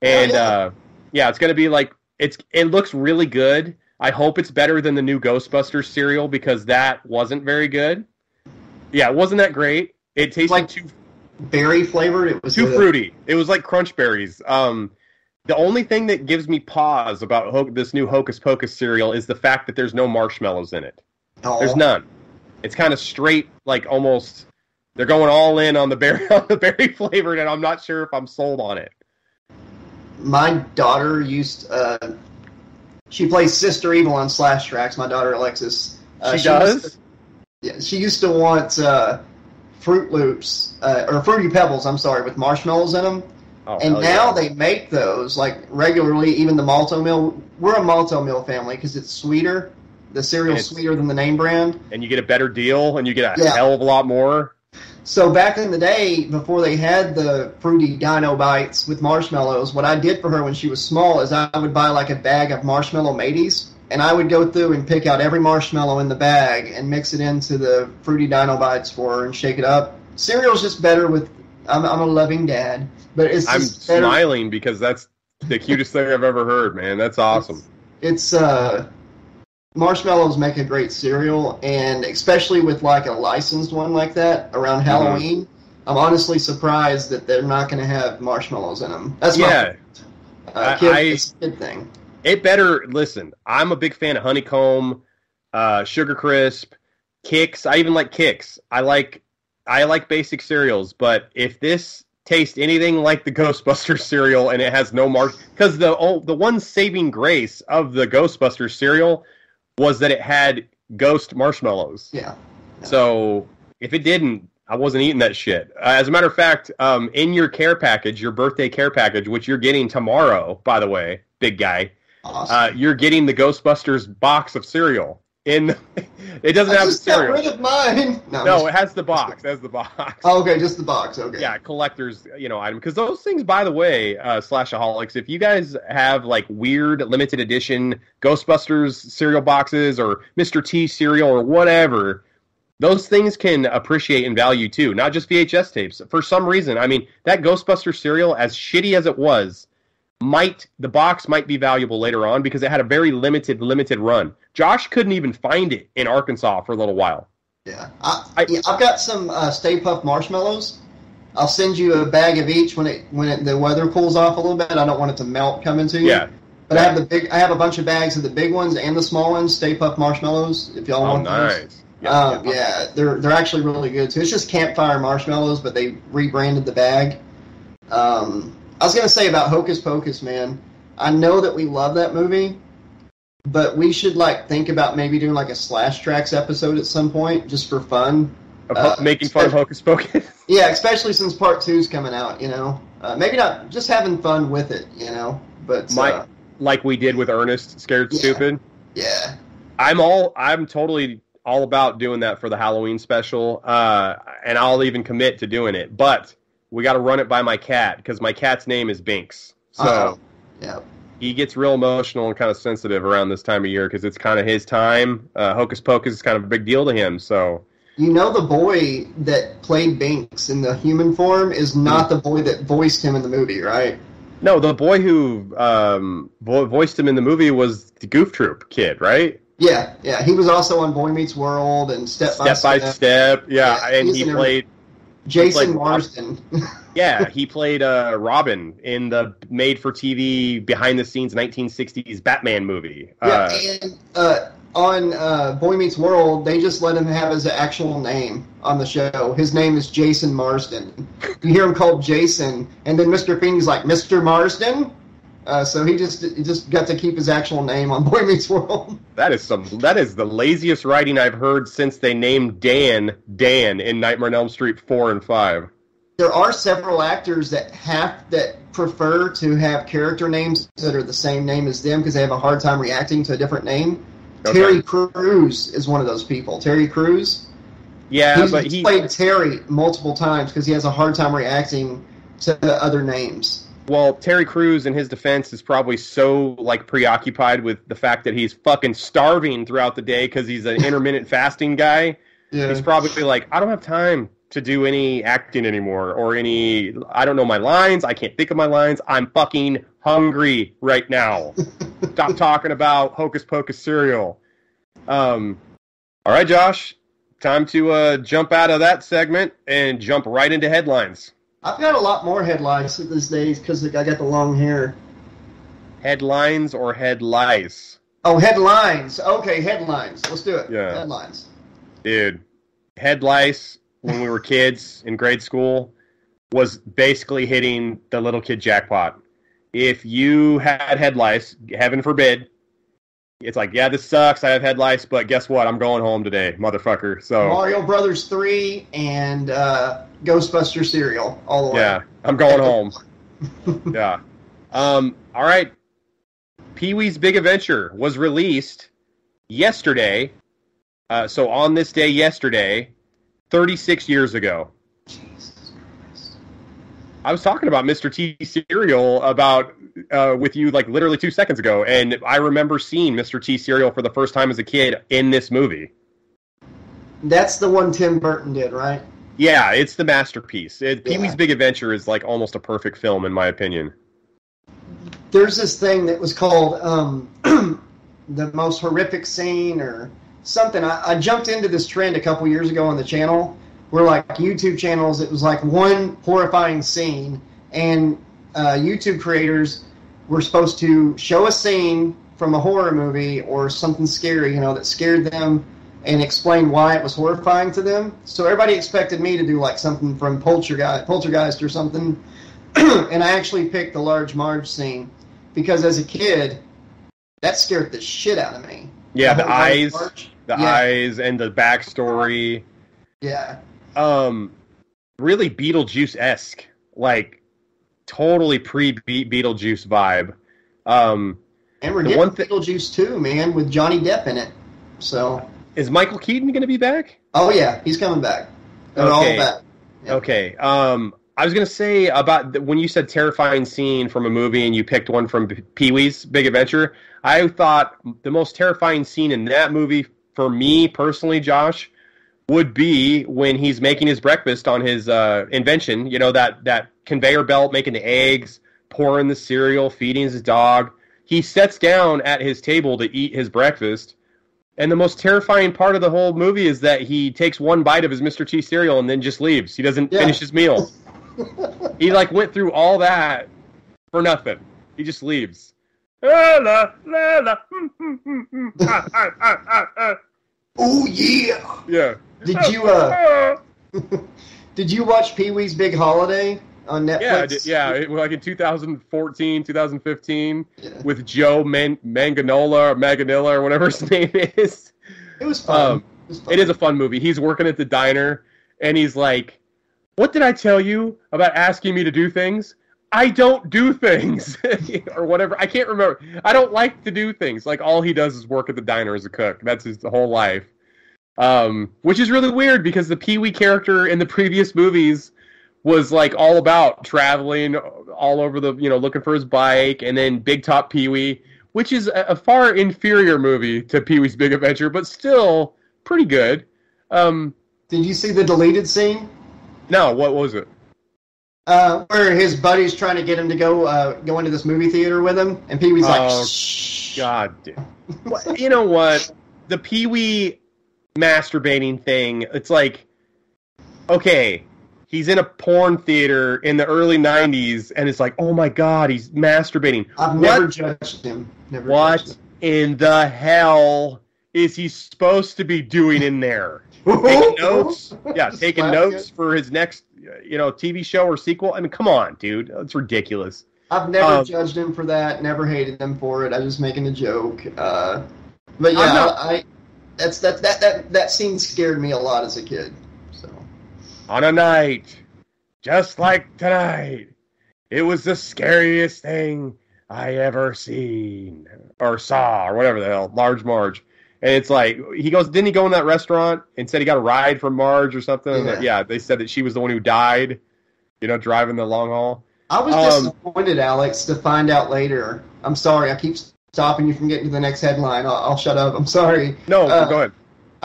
And yeah. uh, yeah, it's going to be like it's it looks really good. I hope it's better than the new Ghostbusters cereal because that wasn't very good. Yeah, it wasn't that great. It tasted Like- too Berry flavored. It was too fruity. It was like crunch berries. Um, the only thing that gives me pause about Ho- this new Hocus Pocus cereal is the fact that there's no marshmallows in it. Oh, There's none. It's kind of straight, like almost. They're going all in on the berry on the berry flavored, and I'm not sure if I'm sold on it. My daughter used. Uh, she plays Sister Evil on Slash Trax. My daughter Alexis. Uh, she used does. to- yeah, she used to want uh, Froot Loops uh, or Fruity Pebbles. I'm sorry, with marshmallows in them. Oh, And now yeah. they make those like regularly. Even the malto meal. We're a malto meal family because it's sweeter. The cereal's sweeter than the name brand. and you get a better deal, and you get a Yeah. hell of a lot more. So back in the day, before they had the fruity Dino bites with marshmallows, what I did for her when she was small is I would buy like a bag of marshmallow mateys, and I would go through and pick out every marshmallow in the bag and mix it into the fruity Dino bites for her and shake it up. Cereal's just better with. I'm, I'm a loving dad, but it's I'm smiling because that's the cutest thing I've ever heard, man. That's awesome. It's uh, marshmallows make a great cereal, and especially with like a licensed one like that around Mm-hmm. Halloween. I'm honestly surprised that they're not going to have marshmallows in them. That's Yeah, my uh, kid, I- it's a kid thing. it better listen i'm a big fan of honeycomb uh, sugar crisp Kix i even like Kix i like i like basic cereals but if this tastes anything like the Ghostbuster cereal and it has no marsh because the oh, the one saving grace of the Ghostbuster cereal was that it had ghost marshmallows Yeah, so if it didn't i wasn't eating that shit uh, as a matter of fact um, in your care package your birthday care package which you're getting tomorrow by the way big guy awesome. uh, you're getting the Ghostbusters box of cereal. In it doesn't I have the just got rid of mine. No, No, just- it has the box. It has the box. oh, okay, just the box. Okay. Yeah, collectors, you know, item because those things. By the way, uh, slashaholics, if you guys have like weird limited edition Ghostbusters cereal boxes or Mr. T cereal or whatever, those things can appreciate in value too. Not just VHS tapes. For some reason, I mean, that Ghostbuster cereal, as shitty as it was, might the box might be valuable later on because it had a very limited limited run. Josh couldn't even find it in Arkansas for a little while. Yeah, I, I- yeah, I've got some uh, Stay Puft marshmallows. I'll send you a bag of each when it when it, the weather cools off a little bit. I don't want it to melt coming to you. Yeah. But I have the big. I have a bunch of bags of the big ones and the small ones. Stay Puft marshmallows. If y'all Oh, want those. nice. Um, yeah, they're they're actually really good too. It's just campfire marshmallows, but they rebranded the bag. Um, I was gonna say about Hocus Pocus, man. I know that we love that movie, but we should like think about maybe doing like a slash trax episode at some point, just for fun. Uh, making fun of Hocus Pocus. Yeah, especially since part two's coming out. You know, uh, maybe not just having fun with it. You know, but My- uh, like we did with Ernest, Scared Yeah. Stupid. yeah, I'm all I'm totally all about doing that for the Halloween special, uh, and I'll even commit to doing it. But we got to run it by my cat because my cat's name is Binks. So Uh-oh. Yeah. he gets real emotional and kind of sensitive around this time of year because it's kind of his time. Uh, Hocus Pocus is kind of a big deal to him. So You know the boy that played Binks in the human form is not the boy that voiced him in the movie, right? no, the boy who um, vo- voiced him in the movie was the Goof Troop kid, right? Yeah, yeah. He was also on Boy Meets World and Step, by Step by Step. step, yeah, Yeah, and he played. Jason Marsden. Yeah, he played uh, Robin in the made-for-TV, behind-the-scenes 1960s Batman movie. yeah, Uh, and uh, on uh, Boy Meets World, they just let him have his actual name on the show. His name is Jason Marsden. You hear him called Jason, and then Mr. Feeney's like Mr. Marsden. Uh, so he just he just got to keep his actual name on Boy Meets World. that is some. That is the laziest writing I've heard since they named Dan Dan in Nightmare on Elm Street four and five. there are several actors that have that prefer to have character names that are the same name as them because they have a hard time reacting to a different name. Okay. Terry Crews is one of those people. Terry Crews. Yeah, He's but he played Terry multiple times because he has a hard time reacting to other names. Well, Terry Crews, in his defense, is probably so like preoccupied with the fact that he's fucking starving throughout the day because he's an intermittent fasting guy. Yeah. He's probably like, I don't have time to do any acting anymore or any. I don't know my lines. I can't think of my lines. I'm fucking hungry right now. Stop talking about hocus pocus cereal. Um, all right, Josh. Time to uh, jump out of that segment and jump right into headlines. I've got a lot more headlines these days because I got the long hair. Headlines or head lice? Oh, headlines. Okay, headlines. Let's do it. Yeah. Headlines. dude, head lice when we were kids in grade school was basically hitting the little kid jackpot. If you had head lice, heaven forbid, it's like, yeah, this sucks. I have head lice, but guess what? I'm going home today, motherfucker. So Mario Brothers 3 and uh, Ghostbuster cereal all the way. yeah, I'm going home. yeah. Um. All right. Pee Wee's Big Adventure was released yesterday. Uh, so on this day yesterday, 36 years ago. Jesus I was talking about Mr. T cereal about uh, with you like literally two seconds ago, and I remember seeing Mr. T cereal for the first time as a kid in this movie. That's the one Tim Burton did, right? Yeah, it's the masterpiece. It, Pee Wee's Yeah. Big Adventure is like almost a perfect film in my opinion. There's this thing that was called um, the most horrific scene or something. I, I jumped into this trend a couple years ago on the channel where, like, YouTube channels, it was like one horrifying scene, and uh, YouTube creators were supposed to show a scene from a horror movie or something scary, you know, that scared them and explain why it was horrifying to them. So everybody expected me to do like something from Poltergeist, Poltergeist or something, and I actually picked the large Marge scene because as a kid, that scared the shit out of me. Yeah, the Large eyes, Marge. the Yeah. eyes, and the backstory. Yeah, Um, really Beetlejuice esque, like totally pre Beetlejuice vibe. Um, and we're The getting one thi- Beetlejuice too, man, with Johnny Depp in it. So, is Michael Keaton going to be back? oh yeah, he's coming back. They're Okay. all back. Yeah. Okay. Um, I was gonna say about the, when you said terrifying scene from a movie and you picked one from Pee Wee's Big Adventure. I thought the most terrifying scene in that movie for me personally, Josh, would be when he's making his breakfast on his uh, invention. You know that that conveyor belt making the eggs, pouring the cereal, feeding his dog. He sets down at his table to eat his breakfast. And the most terrifying part of the whole movie is that he takes one bite of his Mr. T cereal and then just leaves. He doesn't Yeah. finish his meal. he like went through all that for nothing. He just leaves. La, la, la, la. Oh yeah. Yeah. Did you uh did you watch Pee Wee's Big Holiday on Netflix? Yeah, did- yeah, it, like in 2014, 2015, Yeah. with Joe Man- Manganola or Maganilla or whatever his name is. It was fun. Um, it, was fun. It is a fun movie. He's working at the diner, and he's like, "What did I tell you about asking me to do things? I don't do things, or whatever. I can't remember. I don't like to do things. Like all he does is work at the diner as a cook. That's his whole life. Um, which is really weird because the Pee Wee character in the previous movies was like all about traveling all over the you know looking for his bike, and then Big Top Pee Wee, which is a, a far inferior movie to Pee Wee's Big Adventure, but still pretty good. Um, Did you see the deleted scene? no, what was it? Uh, where his buddy's trying to get him to go uh, go into this movie theater with him, and Pee Wee's like, Oh, Shh. God, you know what? The Pee Wee masturbating thing. It's like, okay, he's in a porn theater in the early '90s, and it's like, oh my God, he's masturbating. I've What? never judged him. Never What judged in the hell is he supposed to be doing in there? Taking notes? Yeah, taking notes for his next, you know, TV show or sequel. I mean, come on, dude, it's ridiculous. I've never Um, judged him for that. Never hated him for it. I was just making a joke. Uh, but yeah, not- I that's that that that that scene scared me a lot as a kid. On a night, just like tonight, it was the scariest thing I ever seen or saw or whatever the hell. Large Marge. And it's like he goes, didn't he go in that restaurant and said he got a ride from Marge or something? Yeah. yeah, they said that she was the one who died. You know, driving the long haul. I was Um, disappointed, Alex, to find out later. I'm sorry. I keep stopping you from getting to the next headline. I'll, I'll shut up. I'm sorry. No, Uh, go ahead.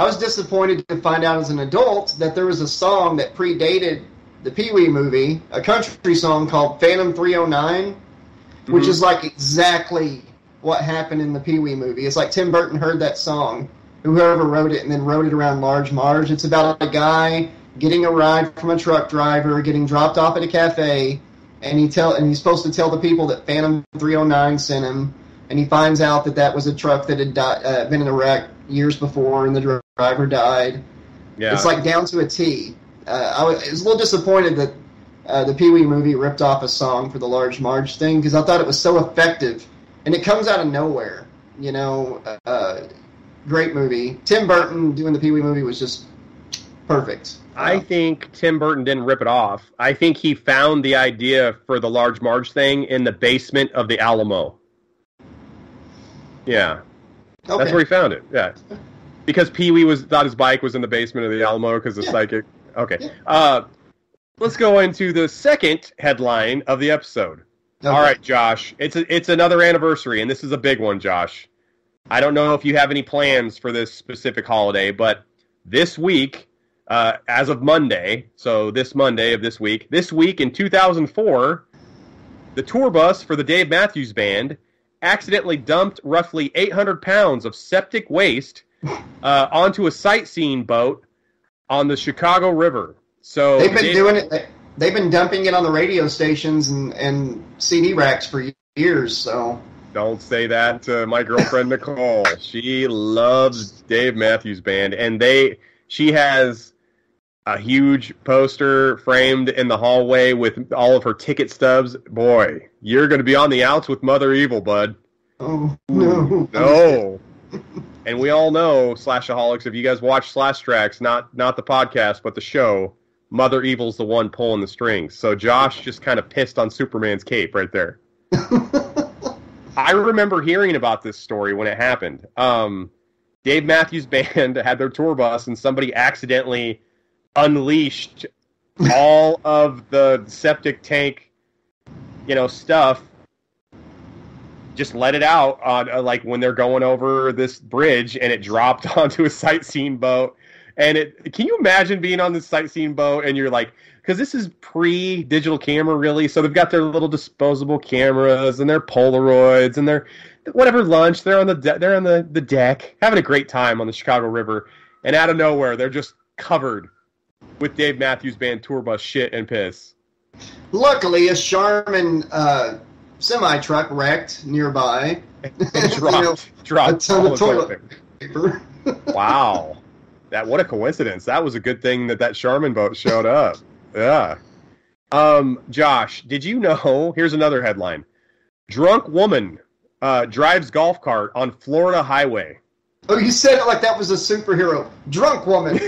I was disappointed to find out as an adult that there was a song that predated the Pee Wee movie, a country song called Phantom 309, which Mhm. is like exactly what happened in the Pee Wee movie. It's like Tim Burton heard that song, whoever wrote it, and then wrote it around Large Marge. It's about a guy getting a ride from a truck driver, getting dropped off at a cafe, and he tell and he's supposed to tell the people that Phantom 309 sent him, and he finds out that that was a truck that had di- uh, been in a wreck years before, and the driver died. Yeah. It's like down to a T. Uh, I was, I was a little disappointed that uh, the Pee Wee movie ripped off a song for the Large Marge thing because I thought it was so effective, and it comes out of nowhere. You know, uh, great movie. Tim Burton doing the Pee Wee movie was just perfect. I think Tim Burton didn't rip it off. I think he found the idea for the Large Marge thing in the basement of the Alamo. Yeah. okay. That's where he found it. Yeah, because Pee Wee was thought his bike was in the basement of the Alamo because the Yeah. psychic. Okay, Yeah. uh, let's go into the second headline of the episode. Okay. All right, Josh, it's a, it's another anniversary, and this is a big one, Josh. I don't know if you have any plans for this specific holiday, but this week, uh, as of Monday, so this Monday of this week, this week in 2004, the tour bus for the Dave Matthews Band accidentally dumped roughly 800 pounds of septic waste uh, onto a sightseeing boat on the Chicago River. So They've been doing it. They've been dumping it on the radio stations and, and CD racks for years. So Don't say that to my girlfriend Nicole. She loves Dave Matthews Band, and they she has a huge poster framed in the hallway with all of her ticket stubs. Boy, you're going to be on the outs with Mother Evil, bud. oh no, No. and we all know Slashaholics. If you guys watch Slash Trax, not not the podcast, but the show, Mother Evil's the one pulling the strings. So Josh just kind of pissed on Superman's cape right there. I remember hearing about this story when it happened. Um, Dave Matthews Band had their tour bus, and somebody accidentally unleashed all of the septic tank, you know, stuff. Just let it out on uh, like when they're going over this bridge, and it dropped onto a sightseeing boat. And it can you imagine being on this sightseeing boat and you're like, because this is pre digital camera, really. So they've got their little disposable cameras and their Polaroids and their whatever lunch. They're on the de- they're on the, the deck having a great time on the Chicago River, and out of nowhere they're just covered with Dave Matthews Band tour bus shit and piss. Luckily, a Charmin uh, semi truck wrecked nearby. And You dropped know, dropped a ton of the toilet paper. paper. Wow, that what a coincidence! That was a good thing that that Charmin boat showed up. Yeah. Um, Josh, did you know? Here's another headline: Drunk woman uh, drives golf cart on Florida highway. oh, you said it like that was a superhero. Drunk woman.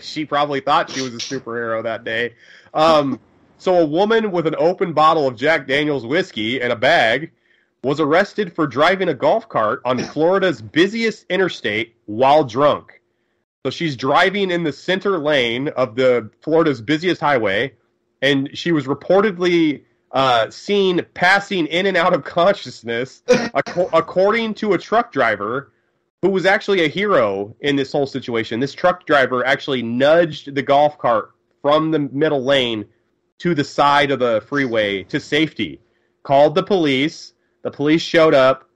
she probably thought she was a superhero that day. Um, so a woman with an open bottle of Jack Daniel's whiskey and a bag was arrested for driving a golf cart on Florida's busiest interstate while drunk. So she's driving in the center lane of the Florida's busiest highway, and she was reportedly uh, seen passing in and out of consciousness, ac- according to a truck driver who was actually a hero in this whole situation. This truck driver actually nudged the golf cart from the middle lane to the side of the freeway to safety. Called the police. The police showed up,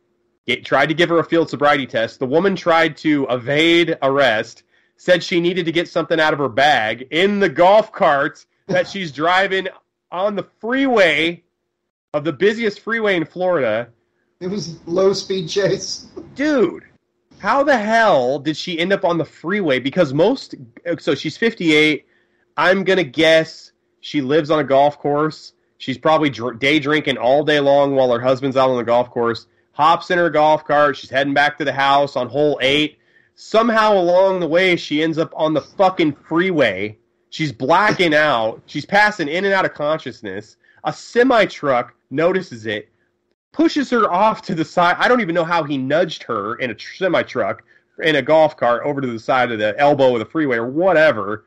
get, tried to give her a field sobriety test. The woman tried to evade arrest, said she needed to get something out of her bag in the golf cart that she's driving on the freeway of the busiest freeway in Florida. It was low speed chase. Dude, how the hell did she end up on the freeway? Because most, so she's 58. I'm going to guess she lives on a golf course. She's probably dr- day drinking all day long while her husband's out on the golf course. Hops in her golf cart. She's heading back to the house on hole eight. Somehow along the way, she ends up on the fucking freeway. She's blacking out. She's passing in and out of consciousness. A semi truck notices it, pushes her off to the side. I don't even know how he nudged her in a semi truck in a golf cart over to the side of the elbow of the freeway or whatever.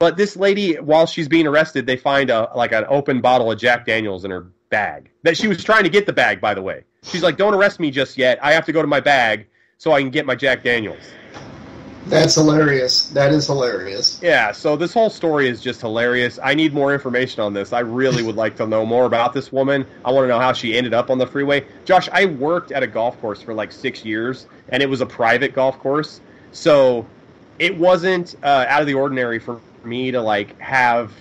But this lady, while she's being arrested, they find a like an open bottle of Jack Daniels in her bag. That she was trying to get the bag, by the way. She's like, "Don't arrest me just yet. I have to go to my bag so I can get my Jack Daniels." That's hilarious. That is hilarious. Yeah, so this whole story is just hilarious. I need more information on this. I really would like to know more about this woman. I want to know how she ended up on the freeway. Josh, I worked at a golf course for like six years, and it was a private golf course. So it wasn't uh, out of the ordinary for me to like have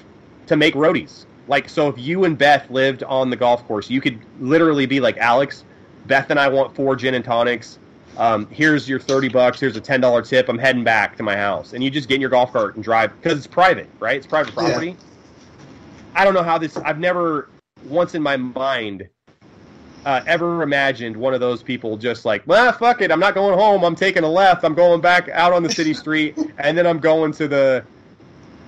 to make roadies. Like, so if you and Beth lived on the golf course, you could literally be like, Alex, Beth and I want four gin and tonics um, here's your 30 bucks, here's a $10 tip, I'm heading back to my house. And you just get in your golf cart and drive because it's private, right? It's private property. Yeah. I don't know how this, I've never once in my mind uh, ever imagined one of those people just like, well, fuck it, I'm not going home, I'm taking a left, I'm going back out on the city street, and then I'm going to the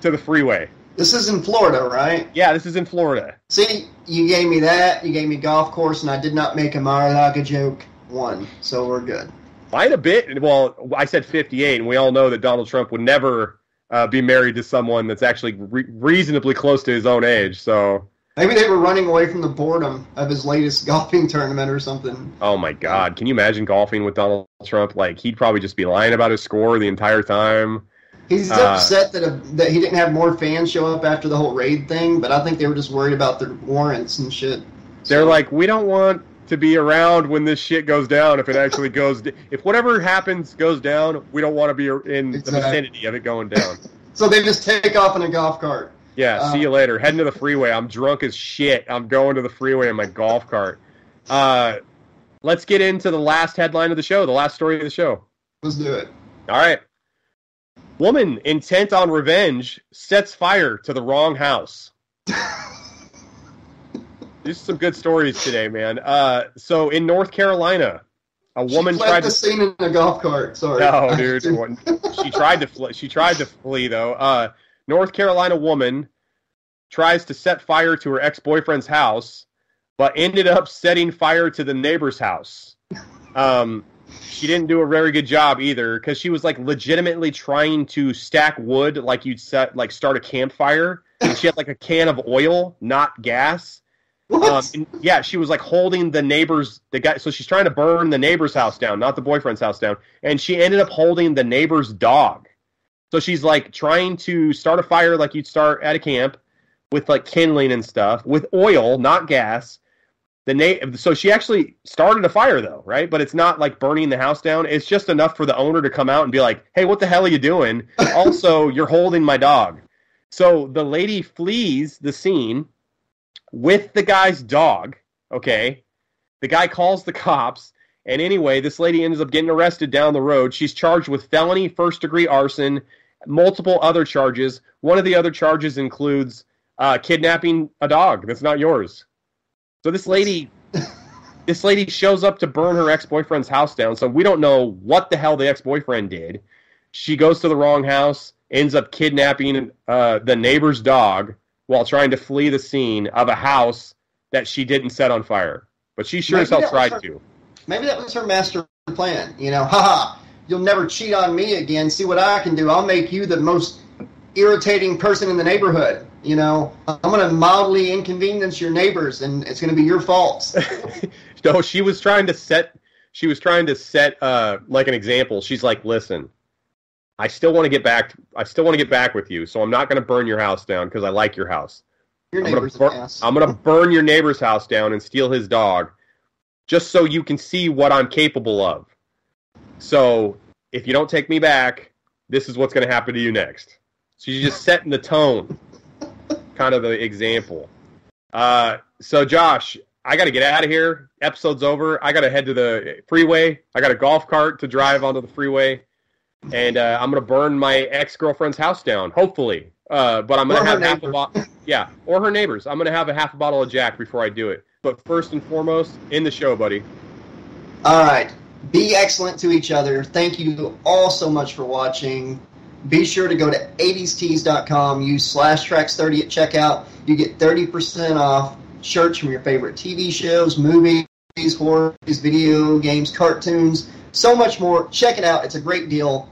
to the freeway. This is in Florida, right? Yeah, this is in Florida. See, you gave me that, you gave me golf course, and I did not make a Mar-a-Lago joke. One, so we're good. Quite a bit. Well, I said 58, and we all know that Donald Trump would never uh, be married to someone that's actually re- reasonably close to his own age. So maybe they were running away from the boredom of his latest golfing tournament or something. Oh my God! Can you imagine golfing with Donald Trump? Like he'd probably just be lying about his score the entire time. He's uh, upset that a, that he didn't have more fans show up after the whole raid thing, but I think they were just worried about their warrants and shit. They're like, we don't want to be around when this shit goes down. If it actually goes, if whatever happens goes down, we don't want to be in exactly. the vicinity of it going down. so they just take off in a golf cart. Yeah, uh, see you later. Heading to the freeway. I'm drunk as shit. I'm going to the freeway in my golf cart. Uh, let's get into the last headline of the show, the last story of the show. Let's do it. All right. Woman intent on revenge sets fire to the wrong house. These are some good stories today, man. Uh, so in North Carolina, a woman tried to scene in a golf cart. Sorry. No, dude. she tried to flee. She tried to flee though. Uh, North Carolina woman tries to set fire to her ex-boyfriend's house, but ended up setting fire to the neighbor's house. Um, she didn't do a very good job either because she was like legitimately trying to stack wood like you'd set like start a campfire, and she had like a can of oil, not gas um, yeah, she was like holding the neighbor's the guy. So she's trying to burn the neighbor's house down, not the boyfriend's house down, and she ended up holding the neighbor's dog. So she's like trying to start a fire like you'd start at a camp with like kindling and stuff with oil, not gas. The na- so she actually started a fire though, right? But it's not like burning the house down. It's just enough for the owner to come out and be like, "Hey, what the hell are you doing?" also, you're holding my dog. So the lady flees the scene with the guy's dog. Okay. The guy calls the cops. And anyway, this lady ends up getting arrested down the road. She's charged with felony first degree arson, multiple other charges. One of the other charges includes uh, kidnapping a dog that's not yours. So this lady. this lady shows up to burn her ex-boyfriend's house down so we don't know what the hell the ex-boyfriend did she goes to the wrong house ends up kidnapping uh, the neighbor's dog while trying to flee the scene of a house that she didn't set on fire. But she sure maybe as hell tried her, to. Maybe that was her master plan. You know, haha, you'll never cheat on me again. See what I can do. I'll make you the most irritating person in the neighborhood. You know, I'm going to mildly inconvenience your neighbors, and it's going to be your fault. no, she was trying to set. She was trying to set uh, like an example. She's like, "Listen, I still want to get back. I still want to get back with you. So I'm not going to burn your house down because I like your house. Your I'm gonna, neighbor's bur- ass. I'm gonna burn your neighbor's house down and steal his dog, just so you can see what I'm capable of. So if you don't take me back, this is what's gonna happen to you next. So you're just setting the tone, kind of the example. Uh, so Josh, I got to get out of here. Episode's over. I got to head to the freeway. I got a golf cart to drive onto the freeway, and uh, I'm gonna burn my ex girlfriend's house down. Hopefully, uh, but I'm gonna Or have half a bottle. Yeah, or her neighbors. I'm gonna have a half a bottle of Jack before I do it. But first and foremost, in the show, buddy. All right. Be excellent to each other. Thank you all so much for watching. Be sure to go to 80stees.com, use slash trax 30 at checkout. You get 30% off shirts from your favorite TV shows, movies, horror, video games, cartoons, so much more. Check it out. It's a great deal.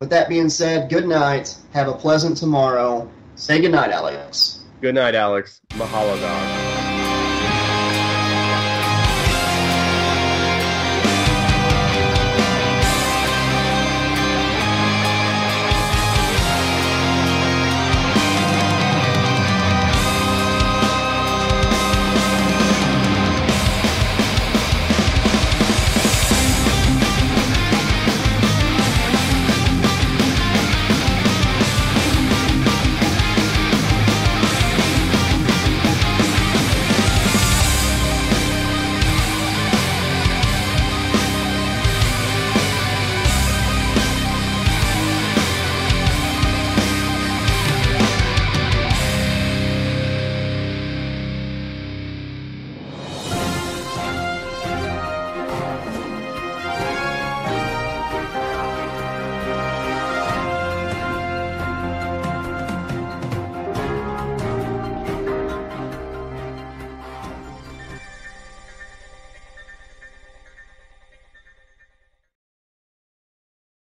With that being said, good night. Have a pleasant tomorrow. Say good night, Alex. Good night, Alex. Mahalo, dog.